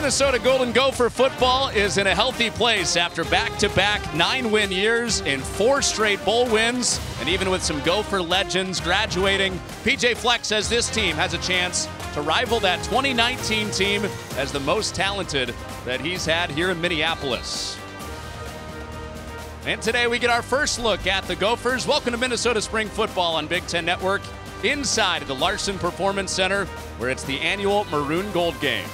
Minnesota Golden Gopher football is in a healthy place after back to back nine win years in four straight bowl wins. And even with some Gopher legends graduating, PJ Fleck says this team has a chance to rival that 2019 team as the most talented that he's had here in Minneapolis. And today we get our first look at the Gophers. Welcome to Minnesota Spring Football on Big Ten Network inside the Larson Performance Center where it's the annual Maroon Gold Game.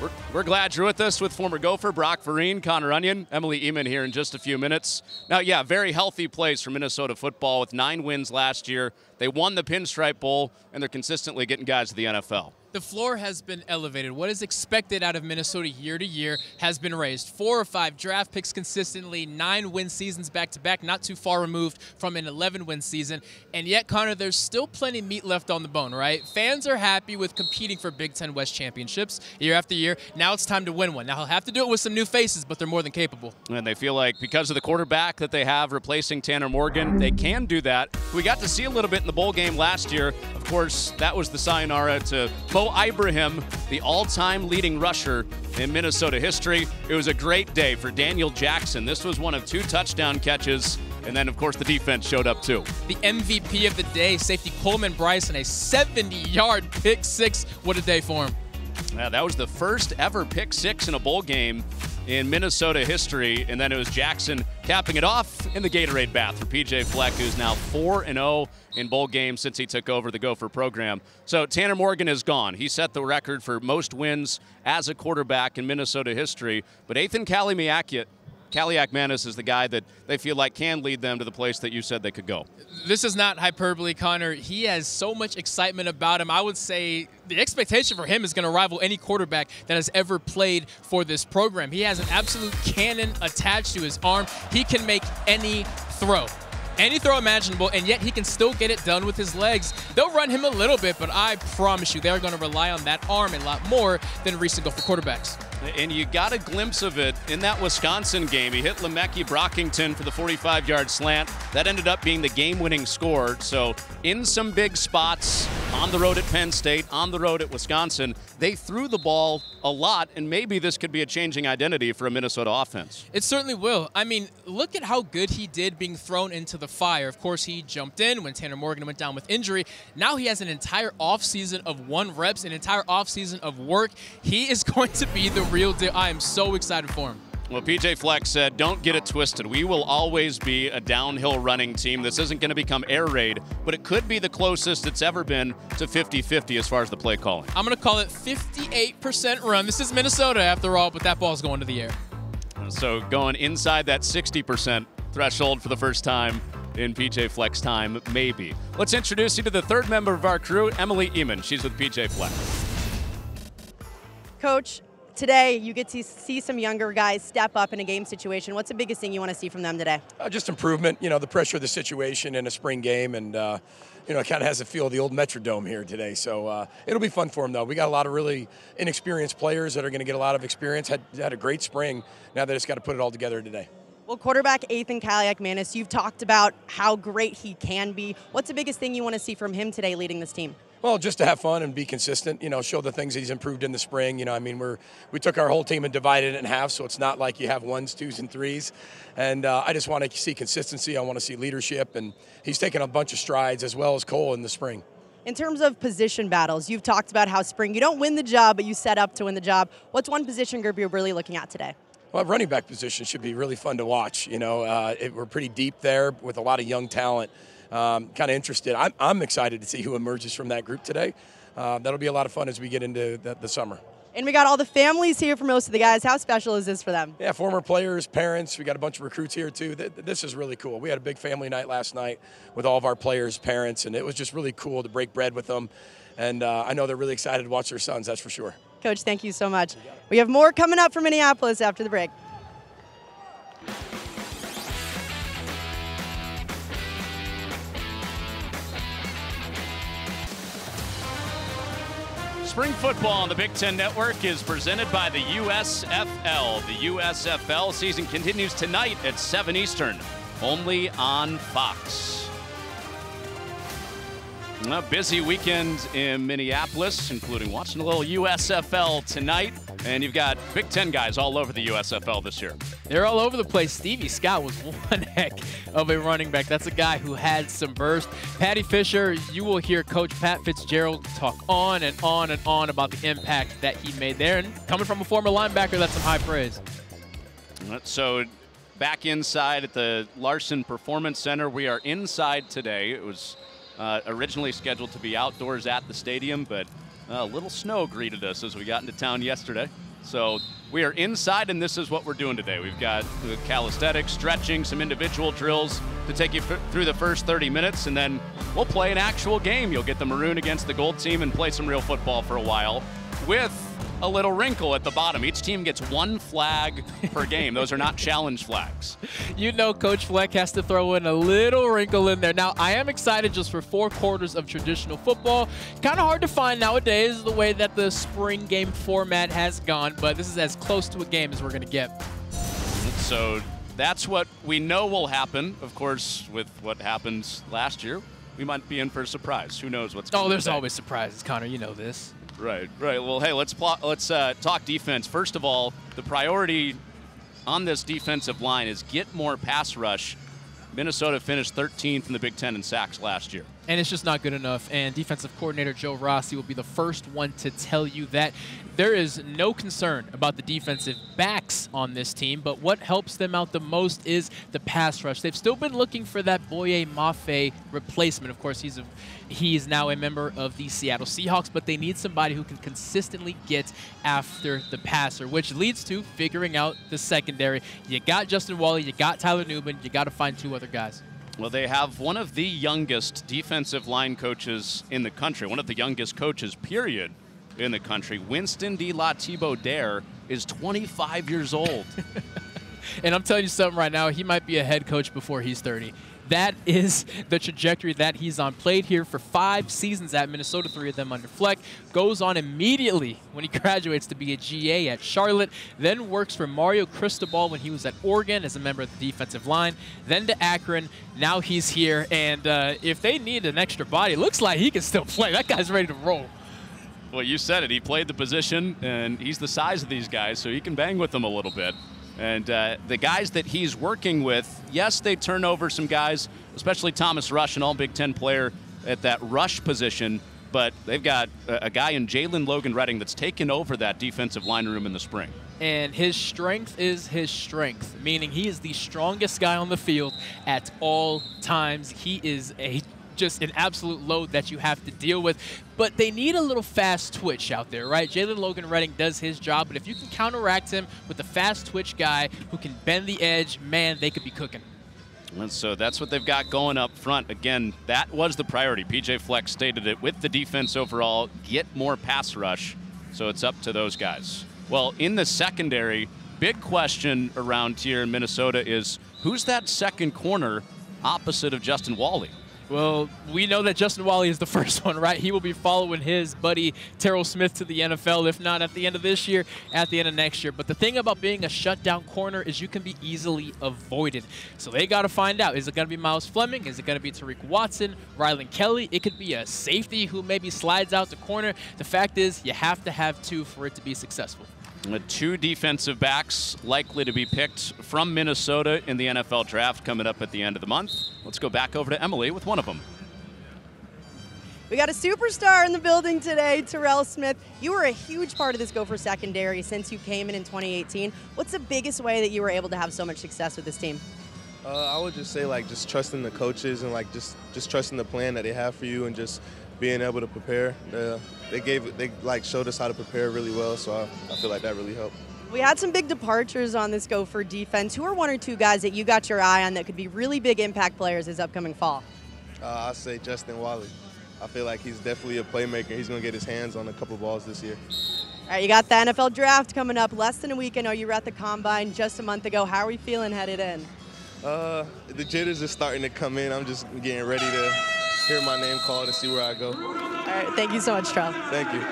We're, we're, glad you're with us with former Gopher Brock Vereen, Connor Onion, Emily Ehman here in just a few minutes. Now, yeah, very healthy place for Minnesota football with nine wins last year. They won the Pinstripe Bowl, and they're consistently getting guys to the NFL the floor has been elevated. What is expected out of Minnesota year to year has been raised. Four or five draft picks consistently, nine win seasons back to back, not too far removed from an 11 win season. And yet, Connor, there's still plenty meat left on the bone, right? Fans are happy with competing for Big Ten West championships year after year. Now it's time to win one. Now he'll have to do it with some new faces, but they're more than capable. And they feel like because of the quarterback that they have replacing Tanner Morgan, they can do that. We got to see a little bit in the bowl game last year. Of course, that was the sayonara to Mo Ibrahim, the all time leading rusher in Minnesota history. It was a great day for Daniel Jackson. This was one of two touchdown catches. And then, of course, the defense showed up too. The MVP of the day, safety Coleman Bryson, a 70 yard pick six. What a day for him. Yeah, that was the first ever pick six in a bowl game in Minnesota history. And then it was Jackson capping it off in the Gatorade bath for PJ Fleck, who's now 4 0 in bowl games since he took over the Gopher program. So Tanner Morgan is gone. He set the record for most wins as a quarterback in Minnesota history. But Ethan Kalimiak Kaliakmanis is the guy that they feel like can lead them to the place that you said they could go. This is not hyperbole, Connor. He has so much excitement about him. I would say the expectation for him is going to rival any quarterback that has ever played for this program. He has an absolute cannon attached to his arm. He can make any throw any throw imaginable, and yet he can still get it done with his legs. They'll run him a little bit, but I promise you, they're going to rely on that arm a lot more than recent Gopher quarterbacks. And you got a glimpse of it in that Wisconsin game. He hit Le'Meke Brockington for the 45 yard slant. That ended up being the game winning score. So, in some big spots, on the road at Penn State, on the road at Wisconsin, they threw the ball a lot, and maybe this could be a changing identity for a Minnesota offense. It certainly will. I mean, look at how good he did being thrown into the fire. Of course, he jumped in when Tanner Morgan went down with injury. Now he has an entire offseason of one reps, an entire offseason of work. He is going to be the real deal. I am so excited for him. Well, PJ Fleck said, don't get it twisted. We will always be a downhill running team. This isn't going to become air raid, but it could be the closest it's ever been to 50 50 as far as the play calling. I'm going to call it 58% run. This is Minnesota after all, but that ball's going to the air. So going inside that 60% threshold for the first time in PJ Fleck's time, maybe. Let's introduce you to the third member of our crew, Emily Ehman. She's with PJ Fleck. Coach, today you get to see some younger guys step up in a game situation. What's the biggest thing you want to see from them today? Uh, just improvement. You know, the pressure of the situation in a spring game, and uh, you know, it kind of has a feel of the old Metrodome here today. So uh, it'll be fun for them, though. We got a lot of really inexperienced players that are going to get a lot of experience. Had had a great spring. Now they just got to put it all together today. Well, quarterback Ethan Kaliakmanis, you've talked about how great he can be. What's the biggest thing you want to see from him today leading this team? Well, just to have fun and be consistent, you know, show the things he's improved in the spring. You know, I mean, we're we took our whole team and divided it in half, so it's not like you have ones, twos, and threes. And uh, I just want to see consistency. I want to see leadership, and he's taken a bunch of strides as well as Cole in the spring. In terms of position battles, you've talked about how spring you don't win the job, but you set up to win the job. What's one position group you're really looking at today? Well, running back position should be really fun to watch. You know, uh, it, we're pretty deep there with a lot of young talent um, kind of interested. I'm, I'm, excited to see who emerges from that group today. Uh, that'll be a lot of fun as we get into the, the, summer. And we got all the families here for most of the guys. How special is this for them? Yeah, former players, parents. We got a bunch of recruits here too. This is really cool. We had a big family night last night with all of our players' parents, and it was just really cool to break bread with them. And uh, I know they're really excited to watch their sons. That's for sure. Coach, thank you so much. We have more coming up from Minneapolis after the break. Spring football on the Big Ten Network is presented by the USFL. The USFL season continues tonight at 7 Eastern, only on Fox. A busy weekend in Minneapolis, including watching a little USFL tonight And you've got Big Ten guys all over the USFL this year. They're all over the place. Stevie Scott was one heck of a running back. That's a guy who had some burst. Paddy Fisher, you will hear Coach Pat Fitzgerald talk on and on and on about the impact that he made there. And coming from a former linebacker, that's some high praise. So back inside at the Larson Performance Center. We are inside today. It was uh, originally scheduled to be outdoors at the stadium, but a little snow greeted us as we got into town yesterday. So we are inside, and this is what we're doing today. We've got the calisthenics, stretching, some individual drills to take you through the first 30 minutes, and then we'll play an actual game. You'll get the maroon against the gold team and play some real football for a while with a little wrinkle at the bottom. Each team gets one flag per game. Those are not challenge flags. You know Coach Fleck has to throw in a little wrinkle in there. Now, I am excited just for four quarters of traditional football. Kind of hard to find nowadays the way that the spring game format has gone, but this is as close to a game as we're going to get. So that's what we know will happen. Of course, with what happened last year, we might be in for a surprise. Who knows what's Oh, there's always surprises, Connor. You know this. Right, right. Well, hey, let's plot, let's uh, talk defense. First of all, the priority on this defensive line is get more pass rush. Minnesota finished 13th in the Big Ten in sacks last year. And it's just not good enough. And defensive coordinator Joe Rossi will be the first one to tell you that there is no concern about the defensive backs on this team, but what helps them out the most is the pass rush. They've still been looking for that Boye Mafe replacement. Of course, he's a, he is now a member of the Seattle Seahawks, but they need somebody who can consistently get after the passer, which leads to figuring out the secondary. You got Justin Walley, you got Tyler Nubin, you got to find two other guys. Well, they have one of the youngest defensive line coaches in the country, one of the youngest coaches, period, in the country. Winston DeLattiboudere is 25 years old. and I'm telling you something right now, he might be a head coach before he's 30 that is the trajectory that he's on. Played here for five seasons at Minnesota, three of them under Fleck. Goes on immediately when he graduates to be a GA at Charlotte. Then works for Mario Cristobal when he was at Oregon as a member of the defensive line. Then to Akron. Now he's here. And uh, if they need an extra body, looks like he can still play. That guy's ready to roll. Well, you said it. He played the position, and he's the size of these guys, so he can bang with them a little bit. And uh, the guys that he's working with, yes, they turn over some guys, especially Thomas Rush, an all Big Ten player at that rush position. But they've got a, a guy in Jalen Logan Redding that's taken over that defensive line room in the spring. And his strength is his strength, meaning he is the strongest guy on the field at all times. He is a just an absolute load that you have to deal with. But they need a little fast twitch out there, right? Jalen Logan Redding does his job, but if you can counteract him with a fast twitch guy who can bend the edge, man, they could be cooking. And so that's what they've got going up front. Again, that was the priority. PJ Fleck stated it with the defense overall, get more pass rush. So it's up to those guys. Well, in the secondary, big question around here in Minnesota is who's that second corner opposite of Justin Walley? Well, we know that Justin Walley is the first one, right? He will be following his buddy Terrell Smith to the NFL, if not at the end of this year, at the end of next year. But the thing about being a shutdown corner is you can be easily avoided. So they got to find out. Is it going to be Miles Fleming? Is it going to be Tariq Watson? Rylan Kelly? It could be a safety who maybe slides out the corner. The fact is, you have to have two for it to be successful. Two defensive backs likely to be picked from Minnesota in the NFL draft coming up at the end of the month. Let's go back over to Emily with one of them. We got a superstar in the building today, Terrell Smith. You were a huge part of this Gopher secondary since you came in in 2018. What's the biggest way that you were able to have so much success with this team? Uh, I would just say like just trusting the coaches and like just just trusting the plan that they have for you and just being able to prepare. Uh, they gave they like showed us how to prepare really well, so I, I feel like that really helped. We had some big departures on this Gopher defense. Who are one or two guys that you got your eye on that could be really big impact players this upcoming fall? Uh, I say Justin Walley. I feel like he's definitely a playmaker. He's going to get his hands on a couple balls this year. All right, you got the NFL draft coming up less than a week. I know you were at the combine just a month ago. How are we feeling headed in? Uh, the jitters are starting to come in. I'm just getting ready to hear my name called and see where I go. All right, thank you so much, Charles. Thank you.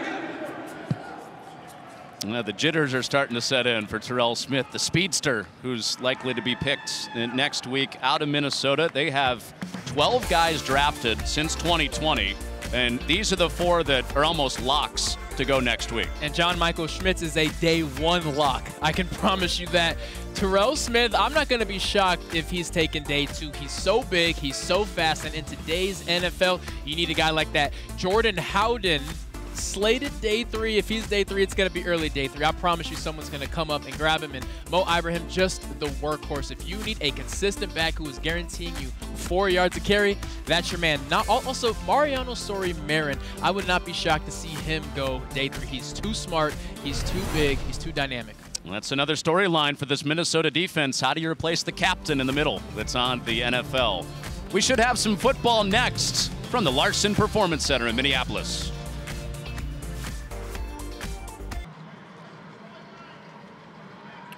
Now the jitters are starting to set in for Terrell Smith, the speedster, who's likely to be picked next week out of Minnesota. They have 12 guys drafted since 2020, and these are the four that are almost locks to go next week. And John Michael Schmitz is a day one lock. I can promise you that. Terrell Smith, I'm not going to be shocked if he's taken day two. He's so big, he's so fast, and in today's NFL, you need a guy like that. Jordan Howden slated day three. If he's day three, it's going to be early day three. I promise you someone's going to come up and grab him. And Mo Ibrahim, just the workhorse. If you need a consistent back who is guaranteeing you four yards of carry, that's your man. Not Also, Mariano Sori Marin, I would not be shocked to see him go day three. He's too smart, he's too big, he's too dynamic. That's another storyline for this Minnesota defense. How do you replace the captain in the middle that's on the NFL? We should have some football next from the Larson Performance Center in Minneapolis.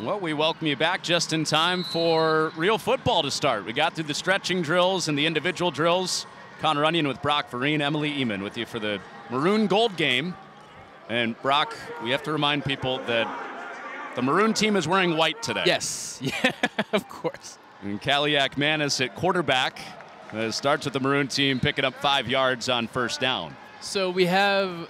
Well, we welcome you back just in time for real football to start. We got through the stretching drills and the individual drills. Connor Onion with Brock Vereen, Emily Ehman with you for the maroon gold game. And Brock, we have to remind people that the maroon team is wearing white today. Yes, yeah, of course. And Kaliakmanis at quarterback uh, starts with the maroon team picking up five yards on first down. So we have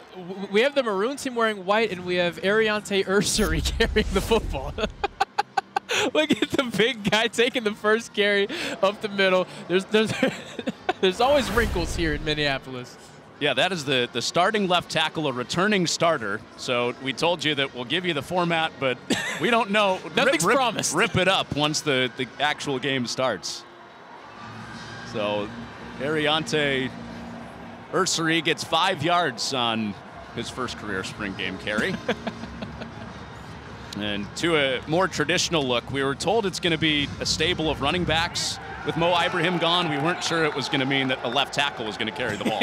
we have the maroon team wearing white, and we have Aireontae Ersery carrying the football. Look at the big guy taking the first carry up the middle. There's there's there's always wrinkles here in Minneapolis. Yeah, that is the, the starting left tackle, a returning starter. So we told you that we'll give you the format, but we don't know. Nothing's rip, promised. Rip it up once the, the actual game starts. So Aireontae Ersery gets five yards on his first career spring game carry. and to a more traditional look, we were told it's going to be a stable of running backs. With Mo Ibrahim gone, we weren't sure it was going to mean that a left tackle was going to carry the ball.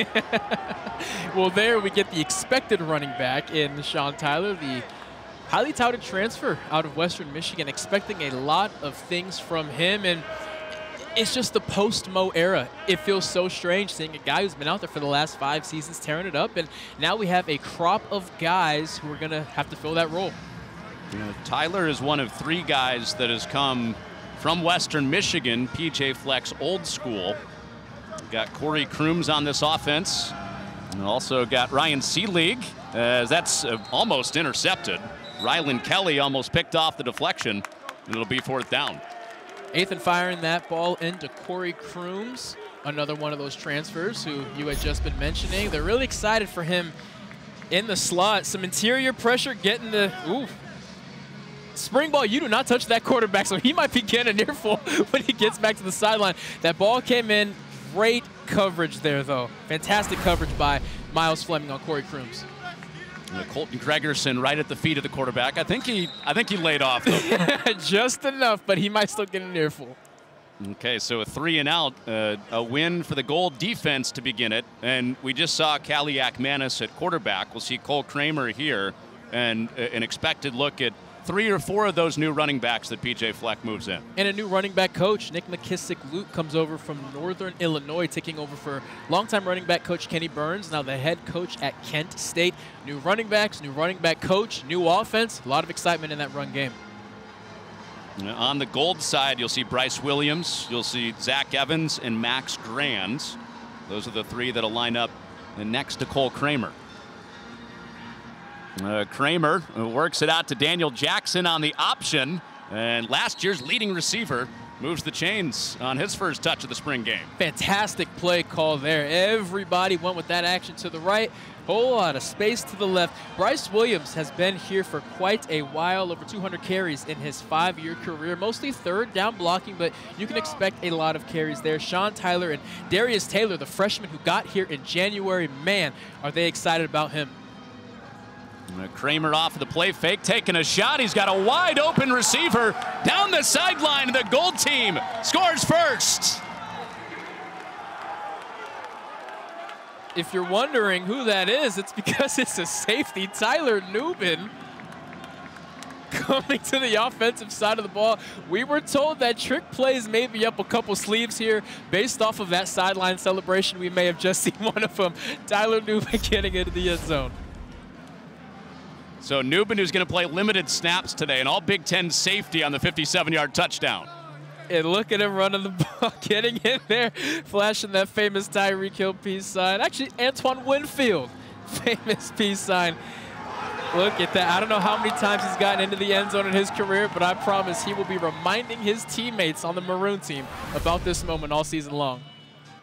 well, there we get the expected running back in Sean Tyler, the highly touted transfer out of Western Michigan, expecting a lot of things from him. And it's just the post-Mo era. It feels so strange seeing a guy who's been out there for the last five seasons tearing it up, and now we have a crop of guys who are going to have to fill that role. You know, Tyler is one of three guys that has come from Western Michigan, PJ Fleck's old school. We've got Corey Crooms on this offense. And also got Ryan Seelig, as that's uh, almost intercepted. Rylan Kelly almost picked off the deflection. and It'll be fourth down. Ethan firing that ball into Corey Crooms, another one of those transfers who you had just been mentioning. They're really excited for him in the slot. Some interior pressure getting the, ooh. Spring ball, you do not touch that quarterback, so he might be getting an earful when he gets back to the sideline. That ball came in, great coverage there, though. Fantastic coverage by Miles Fleming on Corey Crooms. Colton Gregerson right at the feet of the quarterback. I think he I think he laid off Just enough, but he might still get an earful. Okay, so a three and out, uh, a win for the gold defense to begin it. And we just saw Kaliakmanis at quarterback. We'll see Cole Kramer here and uh, an expected look at three or four of those new running backs that PJ Fleck moves in. And a new running back coach, Nick McKissick Luke, comes over from Northern Illinois, taking over for longtime running back coach Kenny Burns, now the head coach at Kent State. New running backs, new running back coach, new offense, a lot of excitement in that run game. On the gold side, you'll see Bryce Williams, you'll see Zach Evans, and Max Grand. Those are the three that'll line up next to Cole Kramer. Uh, Kramer works it out to Daniel Jackson on the option. And last year's leading receiver moves the chains on his first touch of the spring game. Fantastic play call there. Everybody went with that action to the right. Whole lot of space to the left. Bryce Williams has been here for quite a while, over 200 carries in his five-year career, mostly third down blocking, but you can expect a lot of carries there. Sean Tyler and Darius Taylor, the freshman who got here in January, man, are they excited about him. Kramer off of the play fake, taking a shot. He's got a wide open receiver down the sideline. The gold team scores first. If you're wondering who that is, it's because it's a safety, Tyler Nubin, coming to the offensive side of the ball. We were told that trick plays may be up a couple sleeves here based off of that sideline celebration. We may have just seen one of them. Tyler Nubin getting into the end zone. So Nubin, who's going to play limited snaps today, and all Big Ten safety on the 57-yard touchdown. And look at him running the ball, getting in there, flashing that famous Tyreek Hill peace sign. Actually, Antoine Winfield, famous peace sign Look at that. I don't know how many times he's gotten into the end zone in his career, but I promise he will be reminding his teammates on the Maroon team about this moment all season long.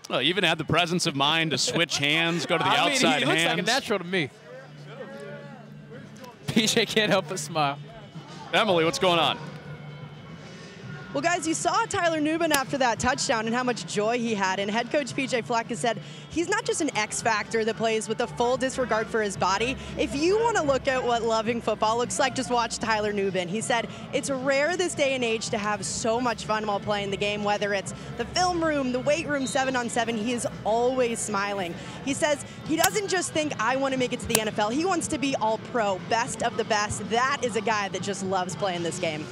Well, he even had the presence of mind to switch hands, go to the I mean, outside he looks like a natural to me. PJ can't help but smile. Emily, what's going on? Well, guys, you saw Tyler Nubin after that touchdown and how much joy he had. And head coach PJ Fleck has said he's not just an X factor that plays with a full disregard for his body. If you want to look at what loving football looks like, just watch Tyler Nubin. He said it's rare this day and age to have so much fun while playing the game, whether it's the film room, the weight room, seven on seven. He is always smiling. He says he doesn't just think, I want to make it to the NFL. He wants to be all pro, best of the best. That is a guy that just loves playing this game.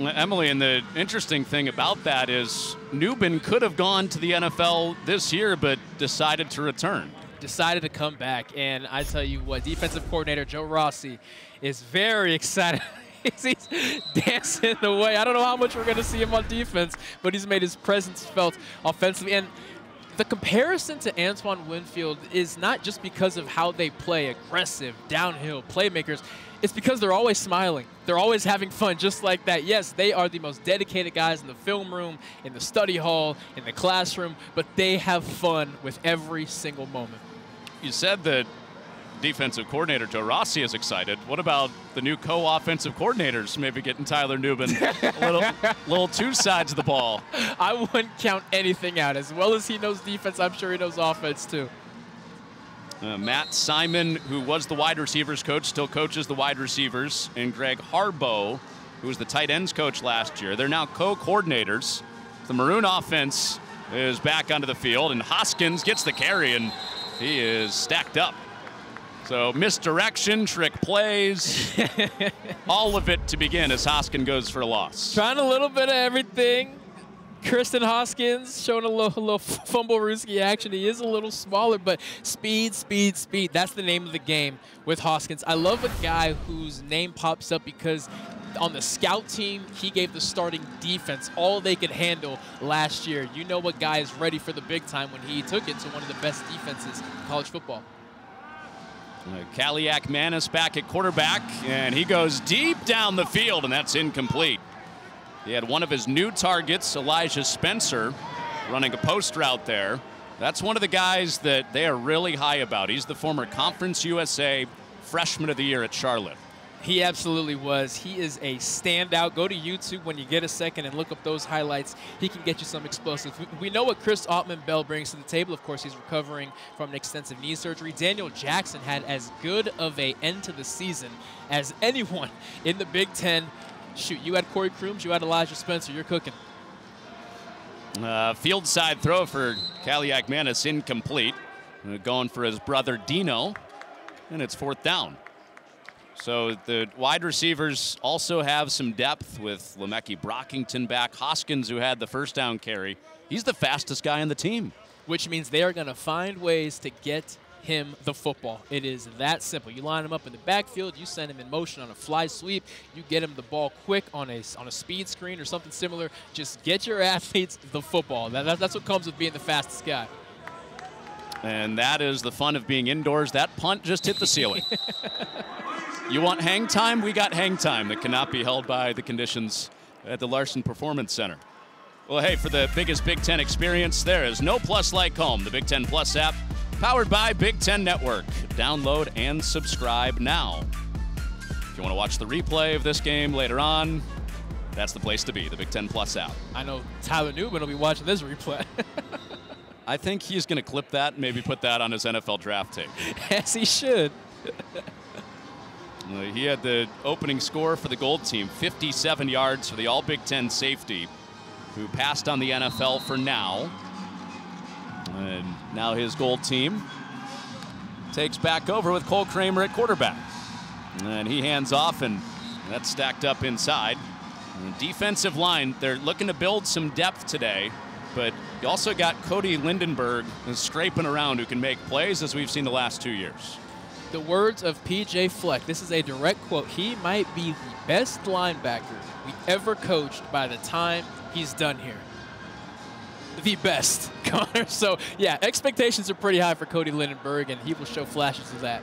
Emily, and the interesting thing about that is Nubin could have gone to the NFL this year, but decided to return. Decided to come back, and I tell you what, defensive coordinator Joe Rossi is very excited. he's dancing away. I don't know how much we're going to see him on defense, but he's made his presence felt offensively. And the comparison to Antoine Winfield is not just because of how they play aggressive, downhill playmakers. It's because they're always smiling. They're always having fun, just like that. Yes, they are the most dedicated guys in the film room, in the study hall, in the classroom, but they have fun with every single moment. You said that defensive coordinator Joe Rossi is excited. What about the new co-offensive coordinators maybe getting Tyler Nubin a little, little two sides of the ball? I wouldn't count anything out. As well as he knows defense, I'm sure he knows offense too. Uh, Matt Simon, who was the wide receivers coach, still coaches the wide receivers, and Greg Harbaugh, who was the tight ends coach last year. They're now co-coordinators. The Maroon offense is back onto the field, and Hoskins gets the carry, and he is stacked up. So misdirection, trick plays, all of it to begin as Hoskin goes for a loss. Trying a little bit of everything. Kristen Hoskins showing a little, a little fumble Ruski action. He is a little smaller, but speed, speed, speed. That's the name of the game with Hoskins. I love a guy whose name pops up because on the scout team, he gave the starting defense all they could handle last year. You know what guy is ready for the big time when he took it to one of the best defenses in college football. Uh, Kaliakmanis back at quarterback, and he goes deep down the field, and that's incomplete. He had one of his new targets, Elijah Spencer, running a post route there. That's one of the guys that they are really high about. He's the former Conference USA Freshman of the Year at Charlotte. He absolutely was. He is a standout. Go to YouTube when you get a second and look up those highlights. He can get you some explosives. We know what Chris Autman-Bell brings to the table. Of course, he's recovering from an extensive knee surgery. Daniel Jackson had as good of a end to the season as anyone in the Big Ten. Shoot, you had Corey Crooms, you had Elijah Spencer. You're cooking. Uh, field side throw for Kaliakmanis incomplete. Uh, going for his brother Dino, and it's fourth down. So the wide receivers also have some depth with Le'Meke Brockington back. Hoskins, who had the first down carry, he's the fastest guy on the team. Which means they are going to find ways to get him the football. It is that simple. You line him up in the backfield, you send him in motion on a fly sweep, you get him the ball quick on a, on a speed screen or something similar. Just get your athletes the football. That, that, that's what comes with being the fastest guy. And that is the fun of being indoors. That punt just hit the ceiling. you want hang time? We got hang time that cannot be held by the conditions at the Larson Performance Center. Well, hey, for the biggest Big Ten experience, there is no plus like home. The Big Ten Plus app, powered by Big Ten Network. Download and subscribe now. If you want to watch the replay of this game later on, that's the place to be, the Big Ten Plus app. I know Tyler Nubin will be watching this replay. I think he's going to clip that and maybe put that on his NFL draft tape. As he should. He had the opening score for the Gold team, 57 yards for the All Big Ten safety, who passed on the NFL for now. And now his Gold team takes back over with Cole Kramer at quarterback. And he hands off, and that's stacked up inside. Defensive line, they're looking to build some depth today, but you also got Cody Lindenberg scraping around who can make plays as we've seen the last two years the words of PJ Fleck. This is a direct quote. He might be the best linebacker we ever coached by the time he's done here. The best, Connor. So, yeah, expectations are pretty high for Cody Lindenberg, and he will show flashes of that.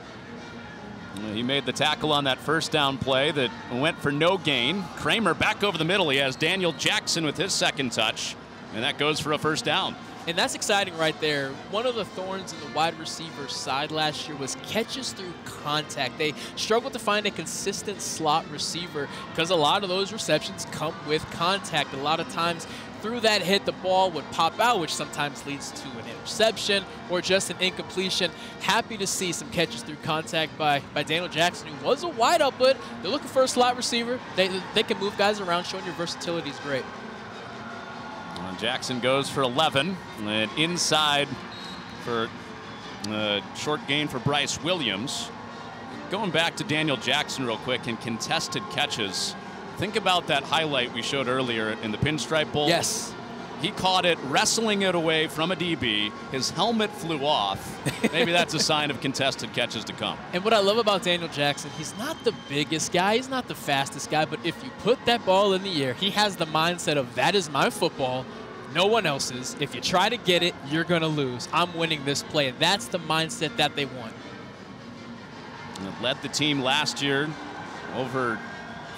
He made the tackle on that first down play that went for no gain. Kramer back over the middle. He has Daniel Jackson with his second touch, and that goes for a first down. And that's exciting right there. One of the thorns in the wide receiver side last year was catches through contact. They struggled to find a consistent slot receiver because a lot of those receptions come with contact. A lot of times through that hit, the ball would pop out, which sometimes leads to an interception or just an incompletion. Happy to see some catches through contact by, by Daniel Jackson, who was a wideout, but they're looking for a slot receiver. They, they can move guys around, showing your versatility is great. Jackson goes for 11. And inside for a short gain for Bryce Williams. Going back to Daniel Jackson real quick in contested catches. Think about that highlight we showed earlier in the Pinstripe Bowl. Yes. He caught it wrestling it away from a DB. His helmet flew off. Maybe that's a sign of contested catches to come. And what I love about Daniel Jackson, he's not the biggest guy, he's not the fastest guy, but if you put that ball in the air, he has the mindset of that is my football, no one else's. If you try to get it, you're going to lose. I'm winning this play. And that's the mindset that they want. And led the team last year over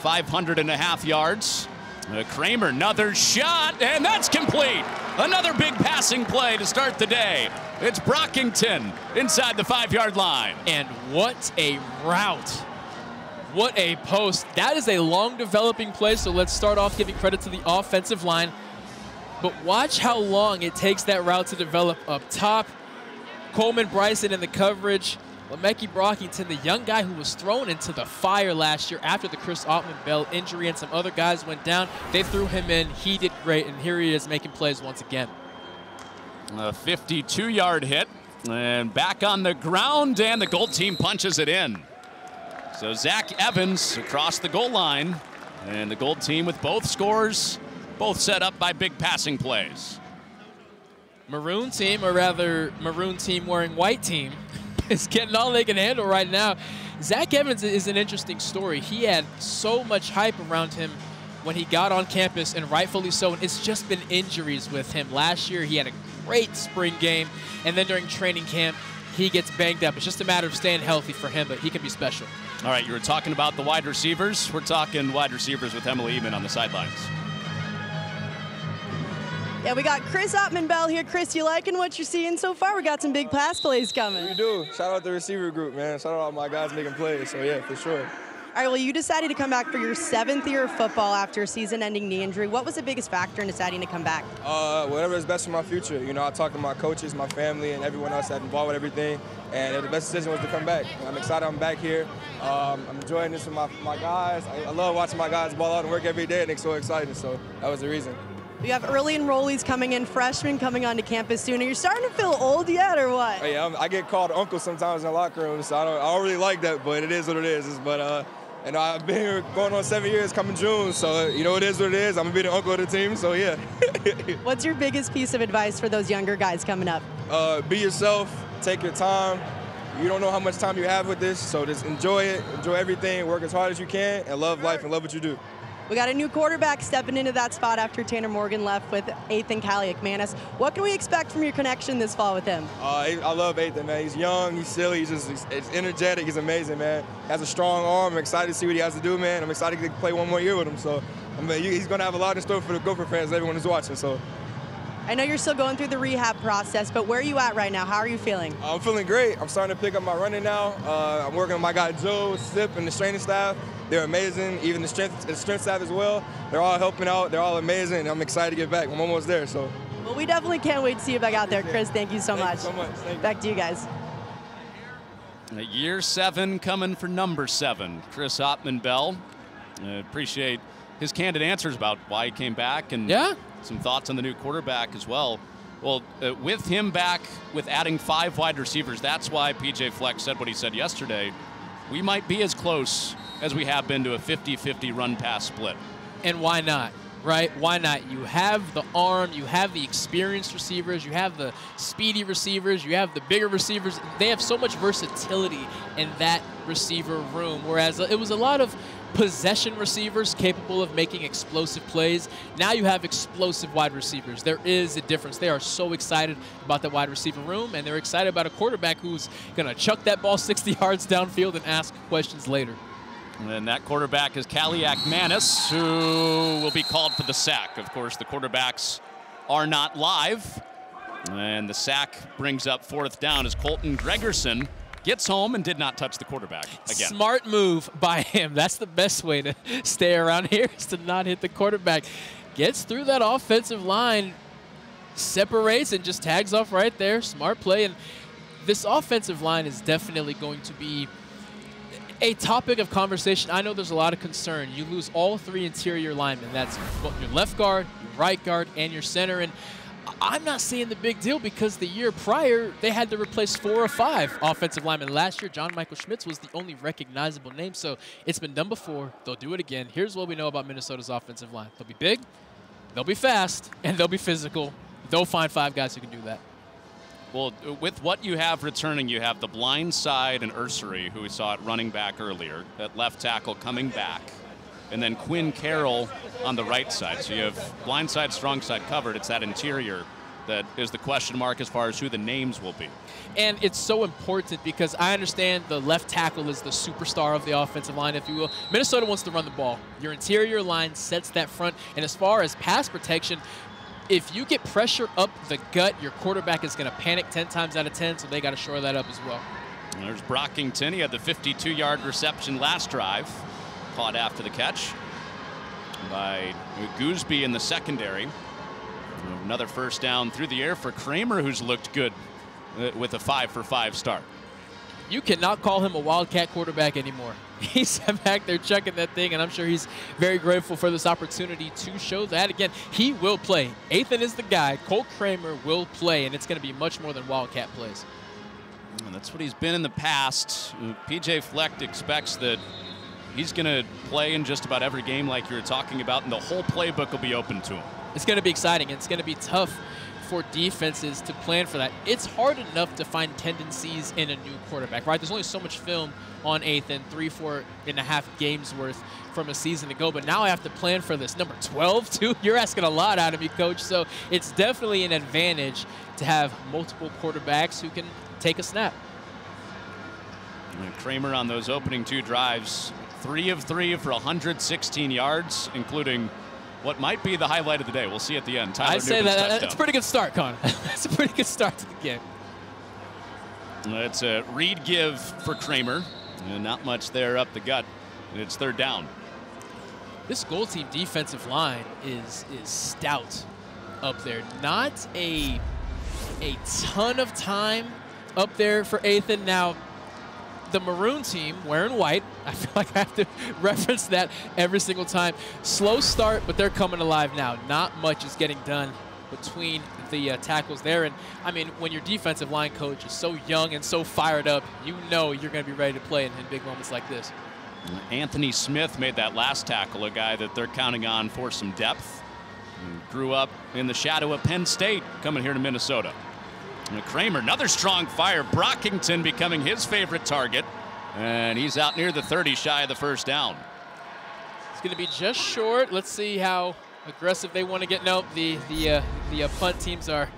500 and a half yards. Uh, Kramer, another shot, and that's complete. Another big passing play to start the day. It's Brockington inside the five yard line. And what a route. What a post. That is a long developing play, so let's start off giving credit to the offensive line. But watch how long it takes that route to develop up top. Coleman Bryson in the coverage. Le'Meke Brockington, the young guy who was thrown into the fire last year after the Chris Autman-Bell injury and some other guys went down. They threw him in. He did great, and here he is making plays once again. A 52-yard hit, and back on the ground, and the gold team punches it in. So Zach Evans across the goal line, and the gold team with both scores, both set up by big passing plays. Maroon team, or rather maroon team wearing white team, is getting all they can handle right now. Zach Evans is an interesting story. He had so much hype around him when he got on campus, and rightfully so. And it's just been injuries with him. Last year, he had a great spring game, and then during training camp, he gets banged up. It's just a matter of staying healthy for him, but he can be special. All right, you were talking about the wide receivers. We're talking wide receivers with Emily Ehman on the sidelines. Yeah, we got Chris Autman-Bell here. Chris, you liking what you're seeing so far? We got some big pass plays coming. We do. Shout out the receiver group, man. Shout out all my guys making plays. So yeah, for sure. All right, well, you decided to come back for your seventh year of football after a season-ending knee injury. What was the biggest factor in deciding to come back? Uh, whatever is best for my future. You know, I talked to my coaches, my family, and everyone else that involved with everything, and the best decision was to come back. I'm excited I'm back here. Um, I'm enjoying this with my, my guys. I, I love watching my guys ball out and work every day, and it's so exciting. So that was the reason. You have early enrollees coming in, freshmen coming onto campus soon. Are you starting to feel old yet, or what? Oh, yeah, I'm, i get called uncle sometimes in the locker room, so I don't, I don't really like that, but it is what it is. But uh, and I've been here going on seven years, coming June, so you know it is what it is. I'm gonna be the uncle of the team, so yeah. What's your biggest piece of advice for those younger guys coming up? Uh, be yourself. Take your time. You don't know how much time you have with this, so just enjoy it. Enjoy everything. Work as hard as you can, and love life and love what you do. We got a new quarterback stepping into that spot after Tanner Morgan left with Ethan Kaliakmanis. What can we expect from your connection this fall with him? Uh, I love Ethan, man. He's young, he's silly, he's just he's, he's energetic, he's amazing, man. He has a strong arm. I'm excited to see what he has to do, man. I'm excited to play one more year with him. So, I mean, he's going to have a lot in store for the Gopher fans, everyone who's watching. So. I know you're still going through the rehab process, but where are you at right now? How are you feeling? I'm feeling great. I'm starting to pick up my running now. Uh, I'm working with my guy Joe, Sip, and the training staff. They're amazing. Even the strength, the strength staff as well. They're all helping out. They're all amazing. I'm excited to get back. I'm almost there. So. Well, we definitely can't wait to see you back out there, Chris. Thank you so Thank much. You so much. Thank back to you guys. Year seven coming for number seven, Chris Autman-Bell. Uh, appreciate his candid answers about why he came back and yeah. some thoughts on the new quarterback as well. Well, uh, with him back, with adding five wide receivers, that's why PJ Fleck said what he said yesterday. We might be as close as we have been to a 50 50 run pass split. And why not? Right? Why not? You have the arm, you have the experienced receivers, you have the speedy receivers, you have the bigger receivers. They have so much versatility in that receiver room. Whereas it was a lot of possession receivers capable of making explosive plays. Now you have explosive wide receivers. There is a difference. They are so excited about the wide receiver room, and they're excited about a quarterback who's going to chuck that ball 60 yards downfield and ask questions later. And that quarterback is Kaliakmanis, who will be called for the sack. Of course, the quarterbacks are not live. And the sack brings up fourth down as Colton Gregerson gets home and did not touch the quarterback again. Smart move by him. That's the best way to stay around here is to not hit the quarterback. Gets through that offensive line, separates and just tags off right there. Smart play. And this offensive line is definitely going to be a topic of conversation. I know there's a lot of concern. You lose all three interior linemen. That's your left guard, your right guard, and your center. And I'm not seeing the big deal because the year prior, they had to replace four or five offensive linemen. Last year, John Michael Schmitz was the only recognizable name. So it's been done before. They'll do it again. Here's what we know about Minnesota's offensive line. They'll be big, they'll be fast, and they'll be physical. They'll find five guys who can do that. Well, with what you have returning, you have the blind side and Ersery, who we saw at running back earlier, at left tackle coming back, and then Quinn Carroll on the right side. So you have blind side, strong side covered. It's that interior that is the question mark as far as who the names will be. And it's so important because I understand the left tackle is the superstar of the offensive line, if you will. Minnesota wants to run the ball. Your interior line sets that front. And as far as pass protection, if you get pressure up the gut, your quarterback is going to panic 10 times out of 10, so they got to shore that up as well. There's Brockington. He had the 52-yard reception last drive, caught after the catch by Gooseby in the secondary. Another first down through the air for Kramer, who's looked good uh, with a five for five start. You cannot call him a Wildcat quarterback anymore. He's back there checking that thing, and I'm sure he's very grateful for this opportunity to show that. Again, he will play. Ethan is the guy. Cole Kramer will play, and it's going to be much more than Wildcat plays. And that's what he's been in the past. PJ Fleck expects that he's going to play in just about every game like you were talking about, and the whole playbook will be open to him. It's going to be exciting. It's going to be tough for defenses to plan for that. It's hard enough to find tendencies in a new quarterback, right? There's only so much film on Ethan, three, four and a half games worth from a season ago. But now I have to plan for this. Number 12, too? You're asking a lot out of me, coach. So it's definitely an advantage to have multiple quarterbacks who can take a snap. Kramer on those opening two drives, three of three for 116 yards, including what might be the highlight of the day. We'll see at the end. Tyler I'd say that, uh, touchdown. that's a pretty good start, Connor. that's a pretty good start to the game. It's a read give for Kramer. And not much there up the gut. And it's third down. This goal team defensive line is is stout up there. Not a a ton of time up there for Ethan. Now, the maroon team wearing white. I feel like I have to reference that every single time. Slow start, but they're coming alive now. Not much is getting done between the uh, tackles there. And I mean, when your defensive line coach is so young and so fired up, you know you're going to be ready to play in, in big moments like this. Anthony Smith made that last tackle, a guy that they're counting on for some depth. Grew up in the shadow of Penn State, coming here to Minnesota. Kramer, another strong fire. Brockington becoming his favorite target. And he's out near the 30, shy of the first down. It's going to be just short. Let's see how aggressive they want to get. No, the the uh, the uh, punt teams are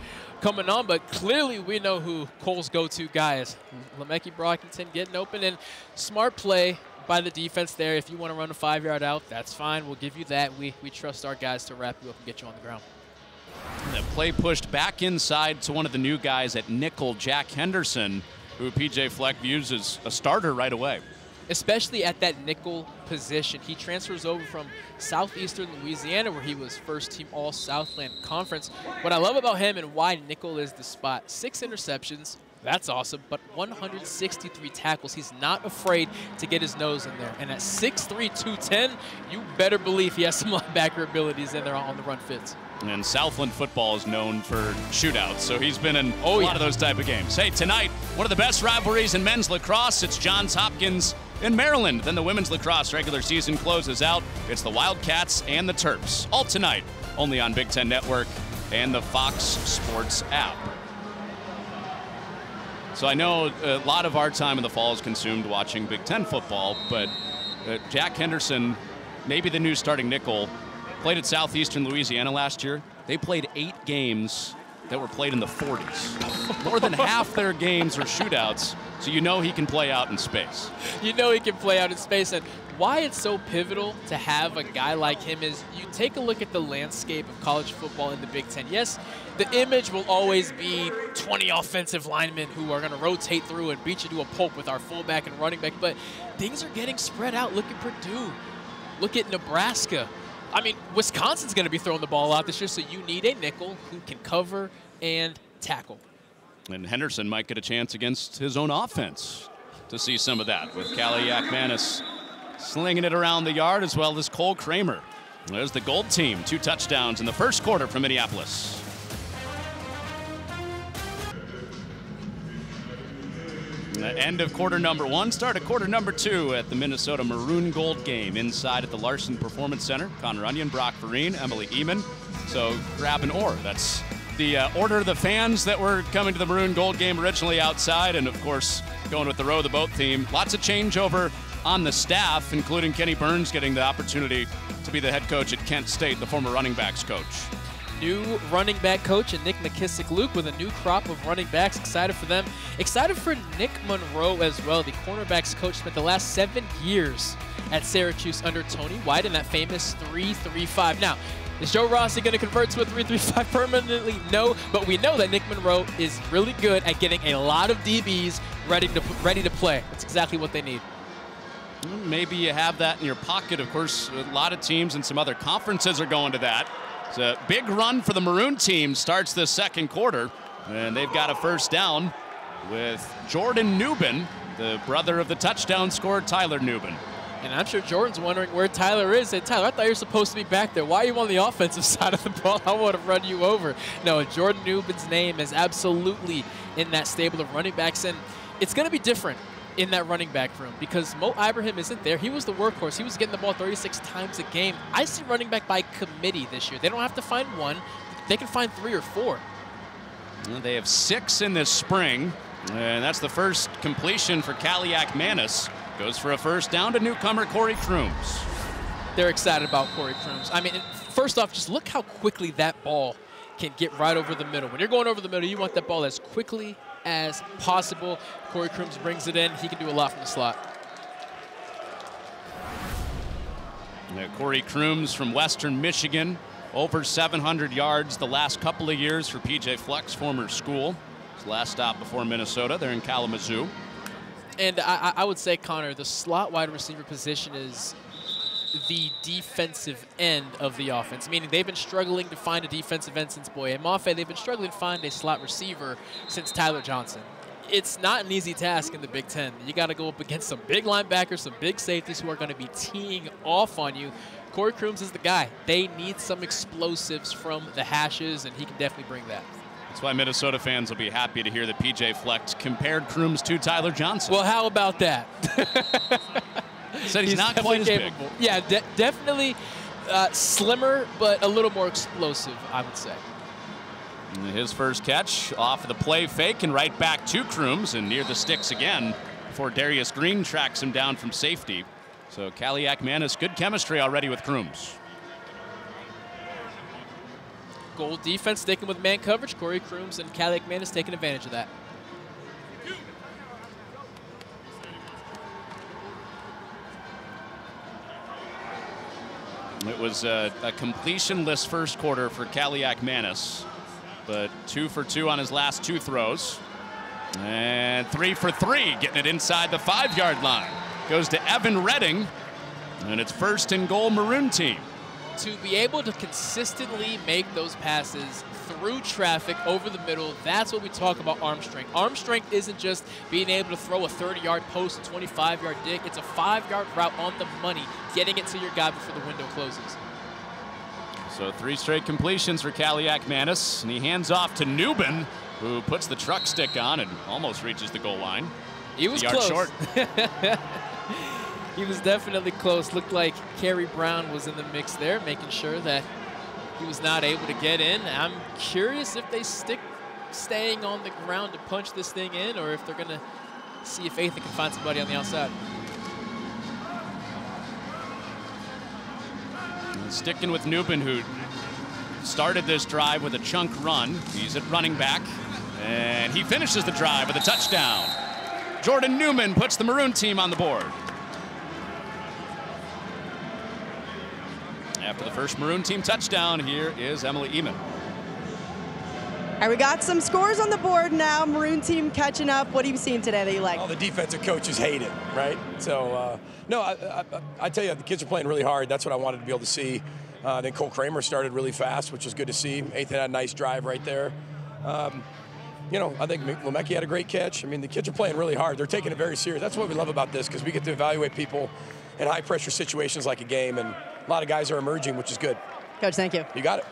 coming on, but clearly we know who Cole's go-to guy is. Le'Meke Brockington getting open and smart play by the defense there. If you want to run a five-yard out, that's fine. We'll give you that. We we trust our guys to wrap you up and get you on the ground. The play pushed back inside to one of the new guys at nickel, Jack Henderson, who PJ Fleck views as a starter right away. Especially at that nickel position. He transfers over from Southeastern Louisiana, where he was first team All Southland Conference. What I love about him and why nickel is the spot six interceptions, that's awesome. But 163 tackles. He's not afraid to get his nose in there. And at 6'3", 210, you better believe he has some linebacker abilities in there on the run fits. And Southland football is known for shootouts, so he's been in Oh, a yeah. lot of those type of games. Hey, tonight, one of the best rivalries in men's lacrosse. It's Johns Hopkins in Maryland. Then the women's lacrosse regular season closes out. It's the Wildcats and the Terps. All tonight, only on Big Ten Network and the Fox Sports app. So I know a lot of our time in the fall is consumed watching Big Ten football, but Uh, Jack Henderson, maybe the new starting nickel, played at Southeastern Louisiana last year. They played eight games that were played in the 40s. More than half their games were shootouts, so you know he can play out in space. You know he can play out in space. And why it's so pivotal to have a guy like him is you take a look at the landscape of college football in the Big Ten. Yes, the image will always be 20 offensive linemen who are going to rotate through and beat you to a pulp with our fullback and running back, but things are getting spread out. Look at Purdue. Look at Nebraska. I mean, Wisconsin's going to be throwing the ball out this year, so you need a nickel who can cover and tackle. And Henderson might get a chance against his own offense to see some of that with Kaliakmanis slinging it around the yard as well as Cole Kramer. There's the gold team, two touchdowns in the first quarter from Minneapolis. The end of quarter number one, start of quarter number two at the Minnesota Maroon Gold game inside at the Larson Performance Center. Connor Onion, Brock Vereen, Emily Ehman. So grab an oar. That's the uh, order of the fans that were coming to the Maroon Gold game originally outside, and of course, going with the row the boat theme. Lots of changeover on the staff, including Kenny Burns getting the opportunity to be the head coach at Kent State, the former running backs coach new running back coach and Nick McKissick Luke with a new crop of running backs. Excited for them. Excited for Nick Monroe as well. The cornerbacks coach spent the last seven years at Syracuse under Tony White in that famous 3-3-5. Now, is Joe Rossi going to convert to a 3-3-5 permanently? No, but we know that Nick Monroe is really good at getting a lot of DBs ready to ready to play. That's exactly what they need. Maybe you have that in your pocket. Of course, a lot of teams and some other conferences are going to that. It's a big run for the Maroon team. Starts the second quarter, and they've got a first down with Jordan Nubin, the brother of the touchdown scorer, Tyler Nubin. And I'm sure Jordan's wondering where Tyler is. Hey, Tyler, I thought you were supposed to be back there. Why are you on the offensive side of the ball? I would have run you over. No, Jordan Nubin's name is absolutely in that stable of running backs, and it's going to be different in that running back room because Mo Ibrahim isn't there. He was the workhorse. He was getting the ball 36 times a game. I see running back by committee this year. They don't have to find one. They can find three or four. They have six in this spring, and that's the first completion for Kaliakmanis. Goes for a first down to newcomer Corey Crooms. They're excited about Corey Crooms. I mean, first off, just look how quickly that ball can get right over the middle. When you're going over the middle, you want that ball as quickly as possible. Corey Crooms brings it in. He can do a lot from the slot. Now, Corey Crooms from Western Michigan, over 700 yards the last couple of years for PJ Fleck's, former school. His last stop before Minnesota. They're in Kalamazoo. And I, I would say, Connor, the slot wide receiver position is the defensive end of the offense, meaning they've been struggling to find a defensive end since Boye Mafe. They've been struggling to find a slot receiver since Tyler Johnson. It's not an easy task in the Big Ten. You got to go up against some big linebackers, some big safeties who are going to be teeing off on you. Corey Crooms is the guy. They need some explosives from the hashes, and he can definitely bring that. That's why Minnesota fans will be happy to hear that PJ Fleck compared Crooms to Tyler Johnson. Well, how about that? Said he's, he's not quite as capable. big. Yeah, de definitely uh, slimmer, but a little more explosive, I would say. His first catch off of the play fake and right back to Crooms and near the sticks again before Darius Green tracks him down from safety. So Kaliakmanis, good chemistry already with Crooms. Gold defense sticking with man coverage. Corey Crooms and Kaliakmanis taking advantage of that. It was a, a completion-less first quarter for Kaliakmanis, but two for two on his last two throws. And three for three, getting it inside the five-yard line. Goes to Evan Redding, and it's first and goal Maroon team. To be able to consistently make those passes through traffic over the middle. That's what we talk about arm strength. Arm strength isn't just being able to throw a 30-yard post, a 25-yard dig. It's a five-yard route on the money, getting it to your guy before the window closes. So three straight completions for Kaliakmanis, and he hands off to Nubin, who puts the truck stick on and almost reaches the goal line. He was close. short. he was definitely close. Looked like Kerry Brown was in the mix there, making sure that he was not able to get in. I'm curious if they stick staying on the ground to punch this thing in or if they're going to see if Ethan can find somebody on the outside. Sticking with Nubin, who started this drive with a chunk run. He's at running back, and he finishes the drive with a touchdown. Jordan Nubin puts the Maroon team on the board. After the first Maroon team touchdown, here is Emily Ehman. All right, we got some scores on the board now. Maroon team catching up. What have you seen today that you like? All the defensive coaches hate it, right? So, uh, no, I, I, I, tell you, the kids are playing really hard. That's what I wanted to be able to see. Uh, then Cole Kramer started really fast, which was good to see. Ethan had a nice drive right there. Um, you know, I think Lemecki had a great catch. I mean, the kids are playing really hard. They're taking it very serious. That's what we love about this because we get to evaluate people in high pressure situations like a game, and a lot of guys are emerging, which is good. Coach, thank you. You got it.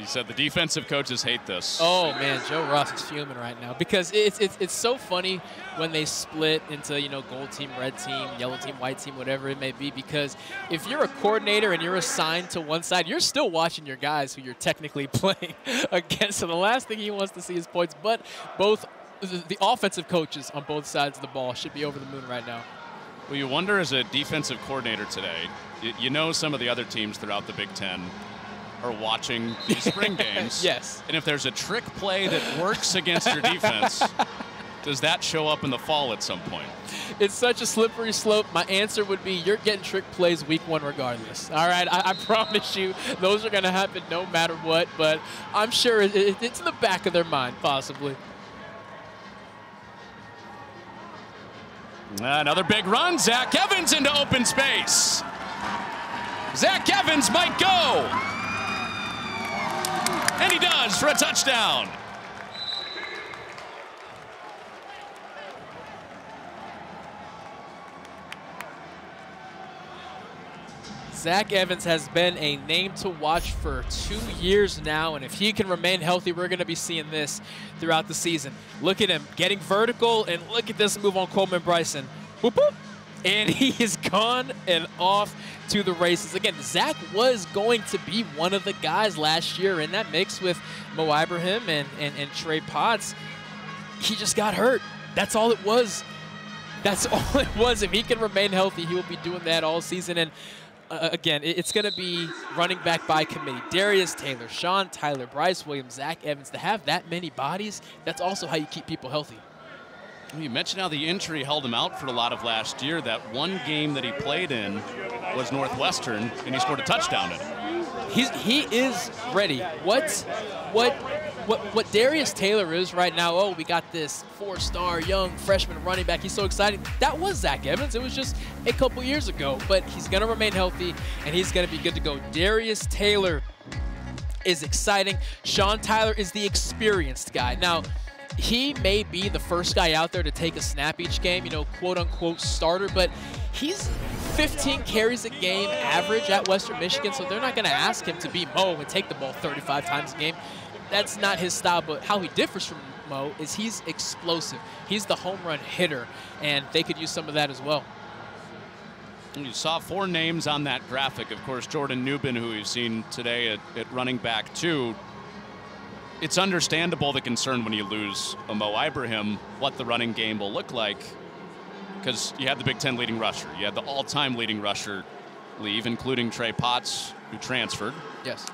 He said the defensive coaches hate this. Oh man, Joe Ross is fuming right now because it's, it's it's so funny when they split into you know gold team, red team, yellow team, white team, whatever it may be. Because if you're a coordinator and you're assigned to one side, you're still watching your guys who you're technically playing against. So the last thing he wants to see is points. But both the offensive coaches on both sides of the ball should be over the moon right now. Well, you wonder as a defensive coordinator today, you know some of the other teams throughout the Big Ten are watching these spring games. yes. And if there's a trick play that works against your defense, does that show up in the fall at some point? It's such a slippery slope. My answer would be you're getting trick plays week one regardless. All right, I, I promise you those are going to happen no matter what, but I'm sure it, it, it's in the back of their mind, possibly. Another big run. Zach Evans into open space. Zach Evans might go. And he does for a touchdown. Zach Evans has been a name to watch for two years now, and if he can remain healthy, we're going to be seeing this throughout the season. Look at him getting vertical, and look at this move on Coleman Bryson. Whoop, whoop. And he is gone and off to the races. Again, Zach was going to be one of the guys last year in that mix with Mo Ibrahim and, and, and Trey Potts. He just got hurt. That's all it was. That's all it was. If he can remain healthy, he will be doing that all season. And uh, again, it's going to be running back by committee. Darius Taylor, Sean Tyler, Bryce Williams, Zach Evans. To have that many bodies, that's also how you keep people healthy. You mentioned how the injury held him out for a lot of last year. That one game that he played in was Northwestern, and he scored a touchdown in it. He's, he is ready. What, what, what, what Darius Taylor is right now, oh, we got this four-star young freshman running back. He's so exciting. That was Zach Evans. It was just a couple years ago, but he's going to remain healthy, and he's going to be good to go. Darius Taylor is exciting. Sean Tyler is the experienced guy. Now, he may be the first guy out there to take a snap each game, you know, quote unquote starter, but he's 15 carries a game average at Western Michigan, so they're not going to ask him to be Mo and take the ball 35 times a game. That's not his style, but how he differs from Mo is he's explosive. He's the home run hitter, and they could use some of that as well. You saw four names on that graphic. Of course, Jordan Nubin, who we've seen today at, at running back, too it's understandable the concern when you lose a Mo Ibrahim, what the running game will look like, because you had the Big Ten leading rusher, you had the all-time leading rusher leave, including Trey Potts, who transferred. Yes.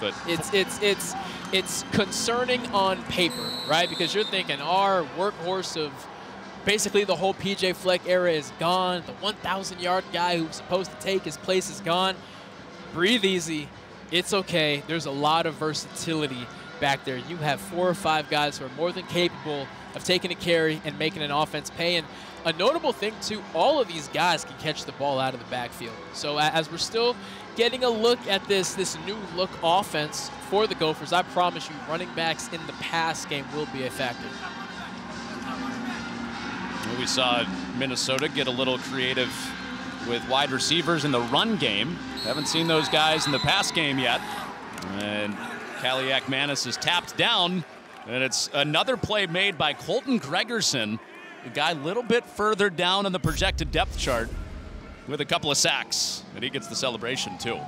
But it's it's it's it's concerning on paper, right? Because you're thinking our workhorse of basically the whole PJ Fleck era is gone. The 1,000 yard guy who's supposed to take his place is gone. Breathe easy it's okay. There's a lot of versatility back there. You have four or five guys who are more than capable of taking a carry and making an offense pay. And a notable thing, too, all of these guys can catch the ball out of the backfield. So as we're still getting a look at this, this new look offense for the Gophers, I promise you running backs in the pass game will be a factor. We saw Minnesota get a little creative with wide receivers in the run game. Haven't seen those guys in the pass game yet. And Kaliakmanis is tapped down. And it's another play made by Colton Gregerson, a guy a little bit further down on the projected depth chart with a couple of sacks. And he gets the celebration, too.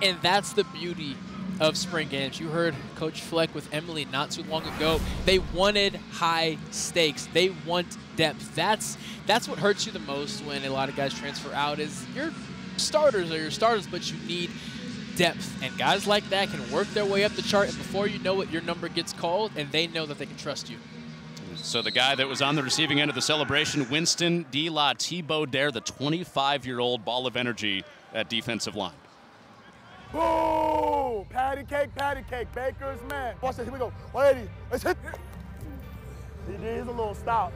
And that's the beauty of spring games. You heard Coach Fleck with Emily not too long ago. They wanted high stakes. They want depth. That's that's what hurts you the most when a lot of guys transfer out is you're starters are your starters, but you need depth. And guys like that can work their way up the chart, and before you know it, your number gets called, and they know that they can trust you. So the guy that was on the receiving end of the celebration, Winston DeLattiboudere, the 25-year-old ball of energy at defensive line. Boom! Patty cake, patty cake, Baker's man. Watch this, here we go. 180, let's hit. He needs a little stop.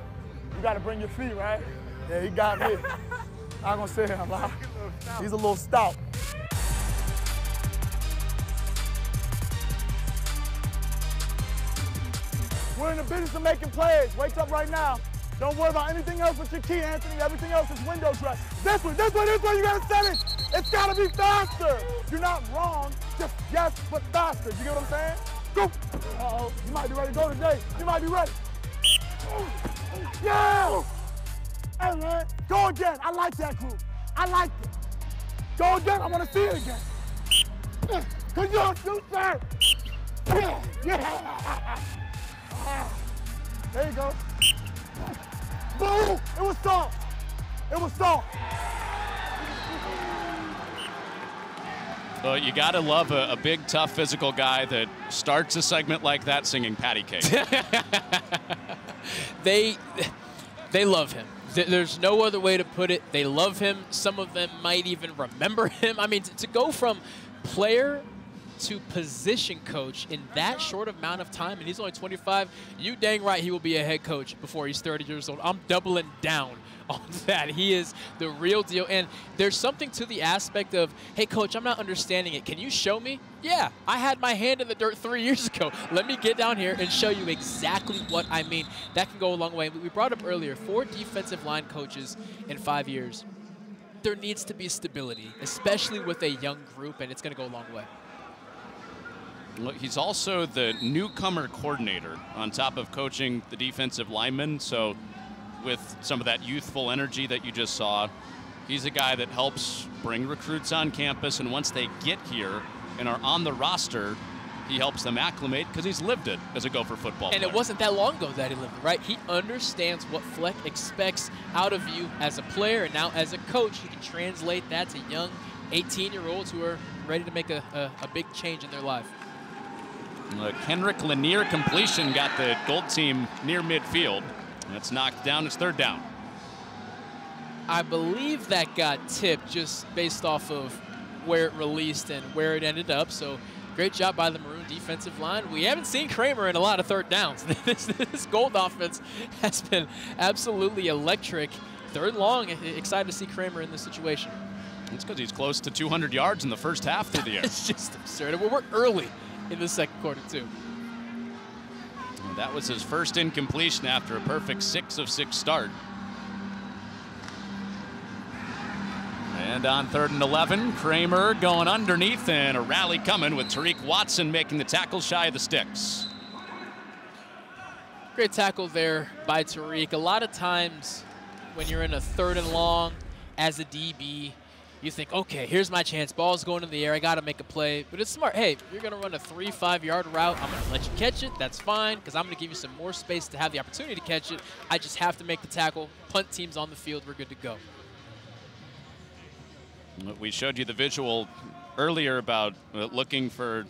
You gotta bring your feet, right? Yeah, he got me. I'm gonna say him, lie. He's a little stout. We're in the business of making plays. Wake up right now. Don't worry about anything else with your key, Anthony. Everything else is window dress. This one, this one, this one, you gotta set it. It's gotta be faster. You're not wrong, just yes, but faster. You get what I'm saying? Go. Uh-oh, you might be ready to go today. You might be ready. Yeah! Hey, man, go again. I like that group. I like it. Go again. I want to see it again. Cause you're a shoot that. Yeah. Yeah. There you go. Boom! It was salt. It was salt. But you got to love a, a, big, tough, physical guy that starts a segment like that singing patty cake. they, they love him. There's no other way to put it. They love him. Some of them might even remember him. I mean, to, to go from player to position coach in that short amount of time, and he's only 25, you dang right he will be a head coach before he's 30 years old. I'm doubling down on that. He is the real deal. And there's something to the aspect of, hey, coach, I'm not understanding it. Can you show me? Yeah, I had my hand in the dirt three years ago. Let me get down here and show you exactly what I mean. That can go a long way. We brought up earlier, four defensive line coaches in five years. There needs to be stability, especially with a young group, and it's going to go a long way. He's also the newcomer coordinator on top of coaching the defensive linemen. So, with some of that youthful energy that you just saw, he's a guy that helps bring recruits on campus. And once they get here and are on the roster, he helps them acclimate because he's lived it as a Gopher football and player. it wasn't that long ago that he lived it, right? He understands what Fleck expects out of you as a player, and now as a coach, he can translate that to young 18-year-olds who are ready to make a, a, a big change in their life. Uh, Kendrick Lanier completion got the gold team near midfield. That's knocked down. It's third down. I believe that got tipped just based off of where it released and where it ended up. So great job by the Maroon defensive line. We haven't seen Kramer in a lot of third downs. this, this gold offense has been absolutely electric. Third long, excited to see Kramer in this situation. It's because he's close to 200 yards in the first half through the air. it's just absurd. Well, we're early in the second quarter, too. That was his first incompletion after a perfect six of six start. And on third and 11, Kramer going underneath and a rally coming with Tariq Watson making the tackle shy of the sticks. Great tackle there by Tariq. A lot of times when you're in a third and long as a DB, you think, okay, here's my chance. Ball's going in the air. I got to make a play. But it's smart. Hey, you're going to run a three, five-yard route. I'm going to let you catch it. That's fine because I'm going to give you some more space to have the opportunity to catch it. I just have to make the tackle. Punt team's on the field. We're good to go. We showed you the visual earlier about uh, looking for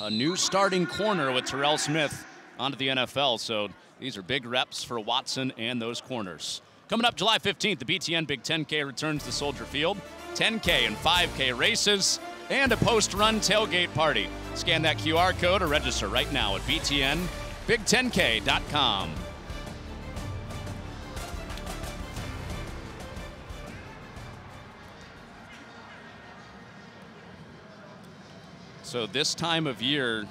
a new starting corner with Terrell Smith onto the NFL. So these are big reps for Watson and those corners. Coming up July 15th, the BTN Big 10K returns to Soldier Field. 10K and 5K races and a post-run tailgate party. Scan that QR code or register right now at btnbig10k.com. So this time of year,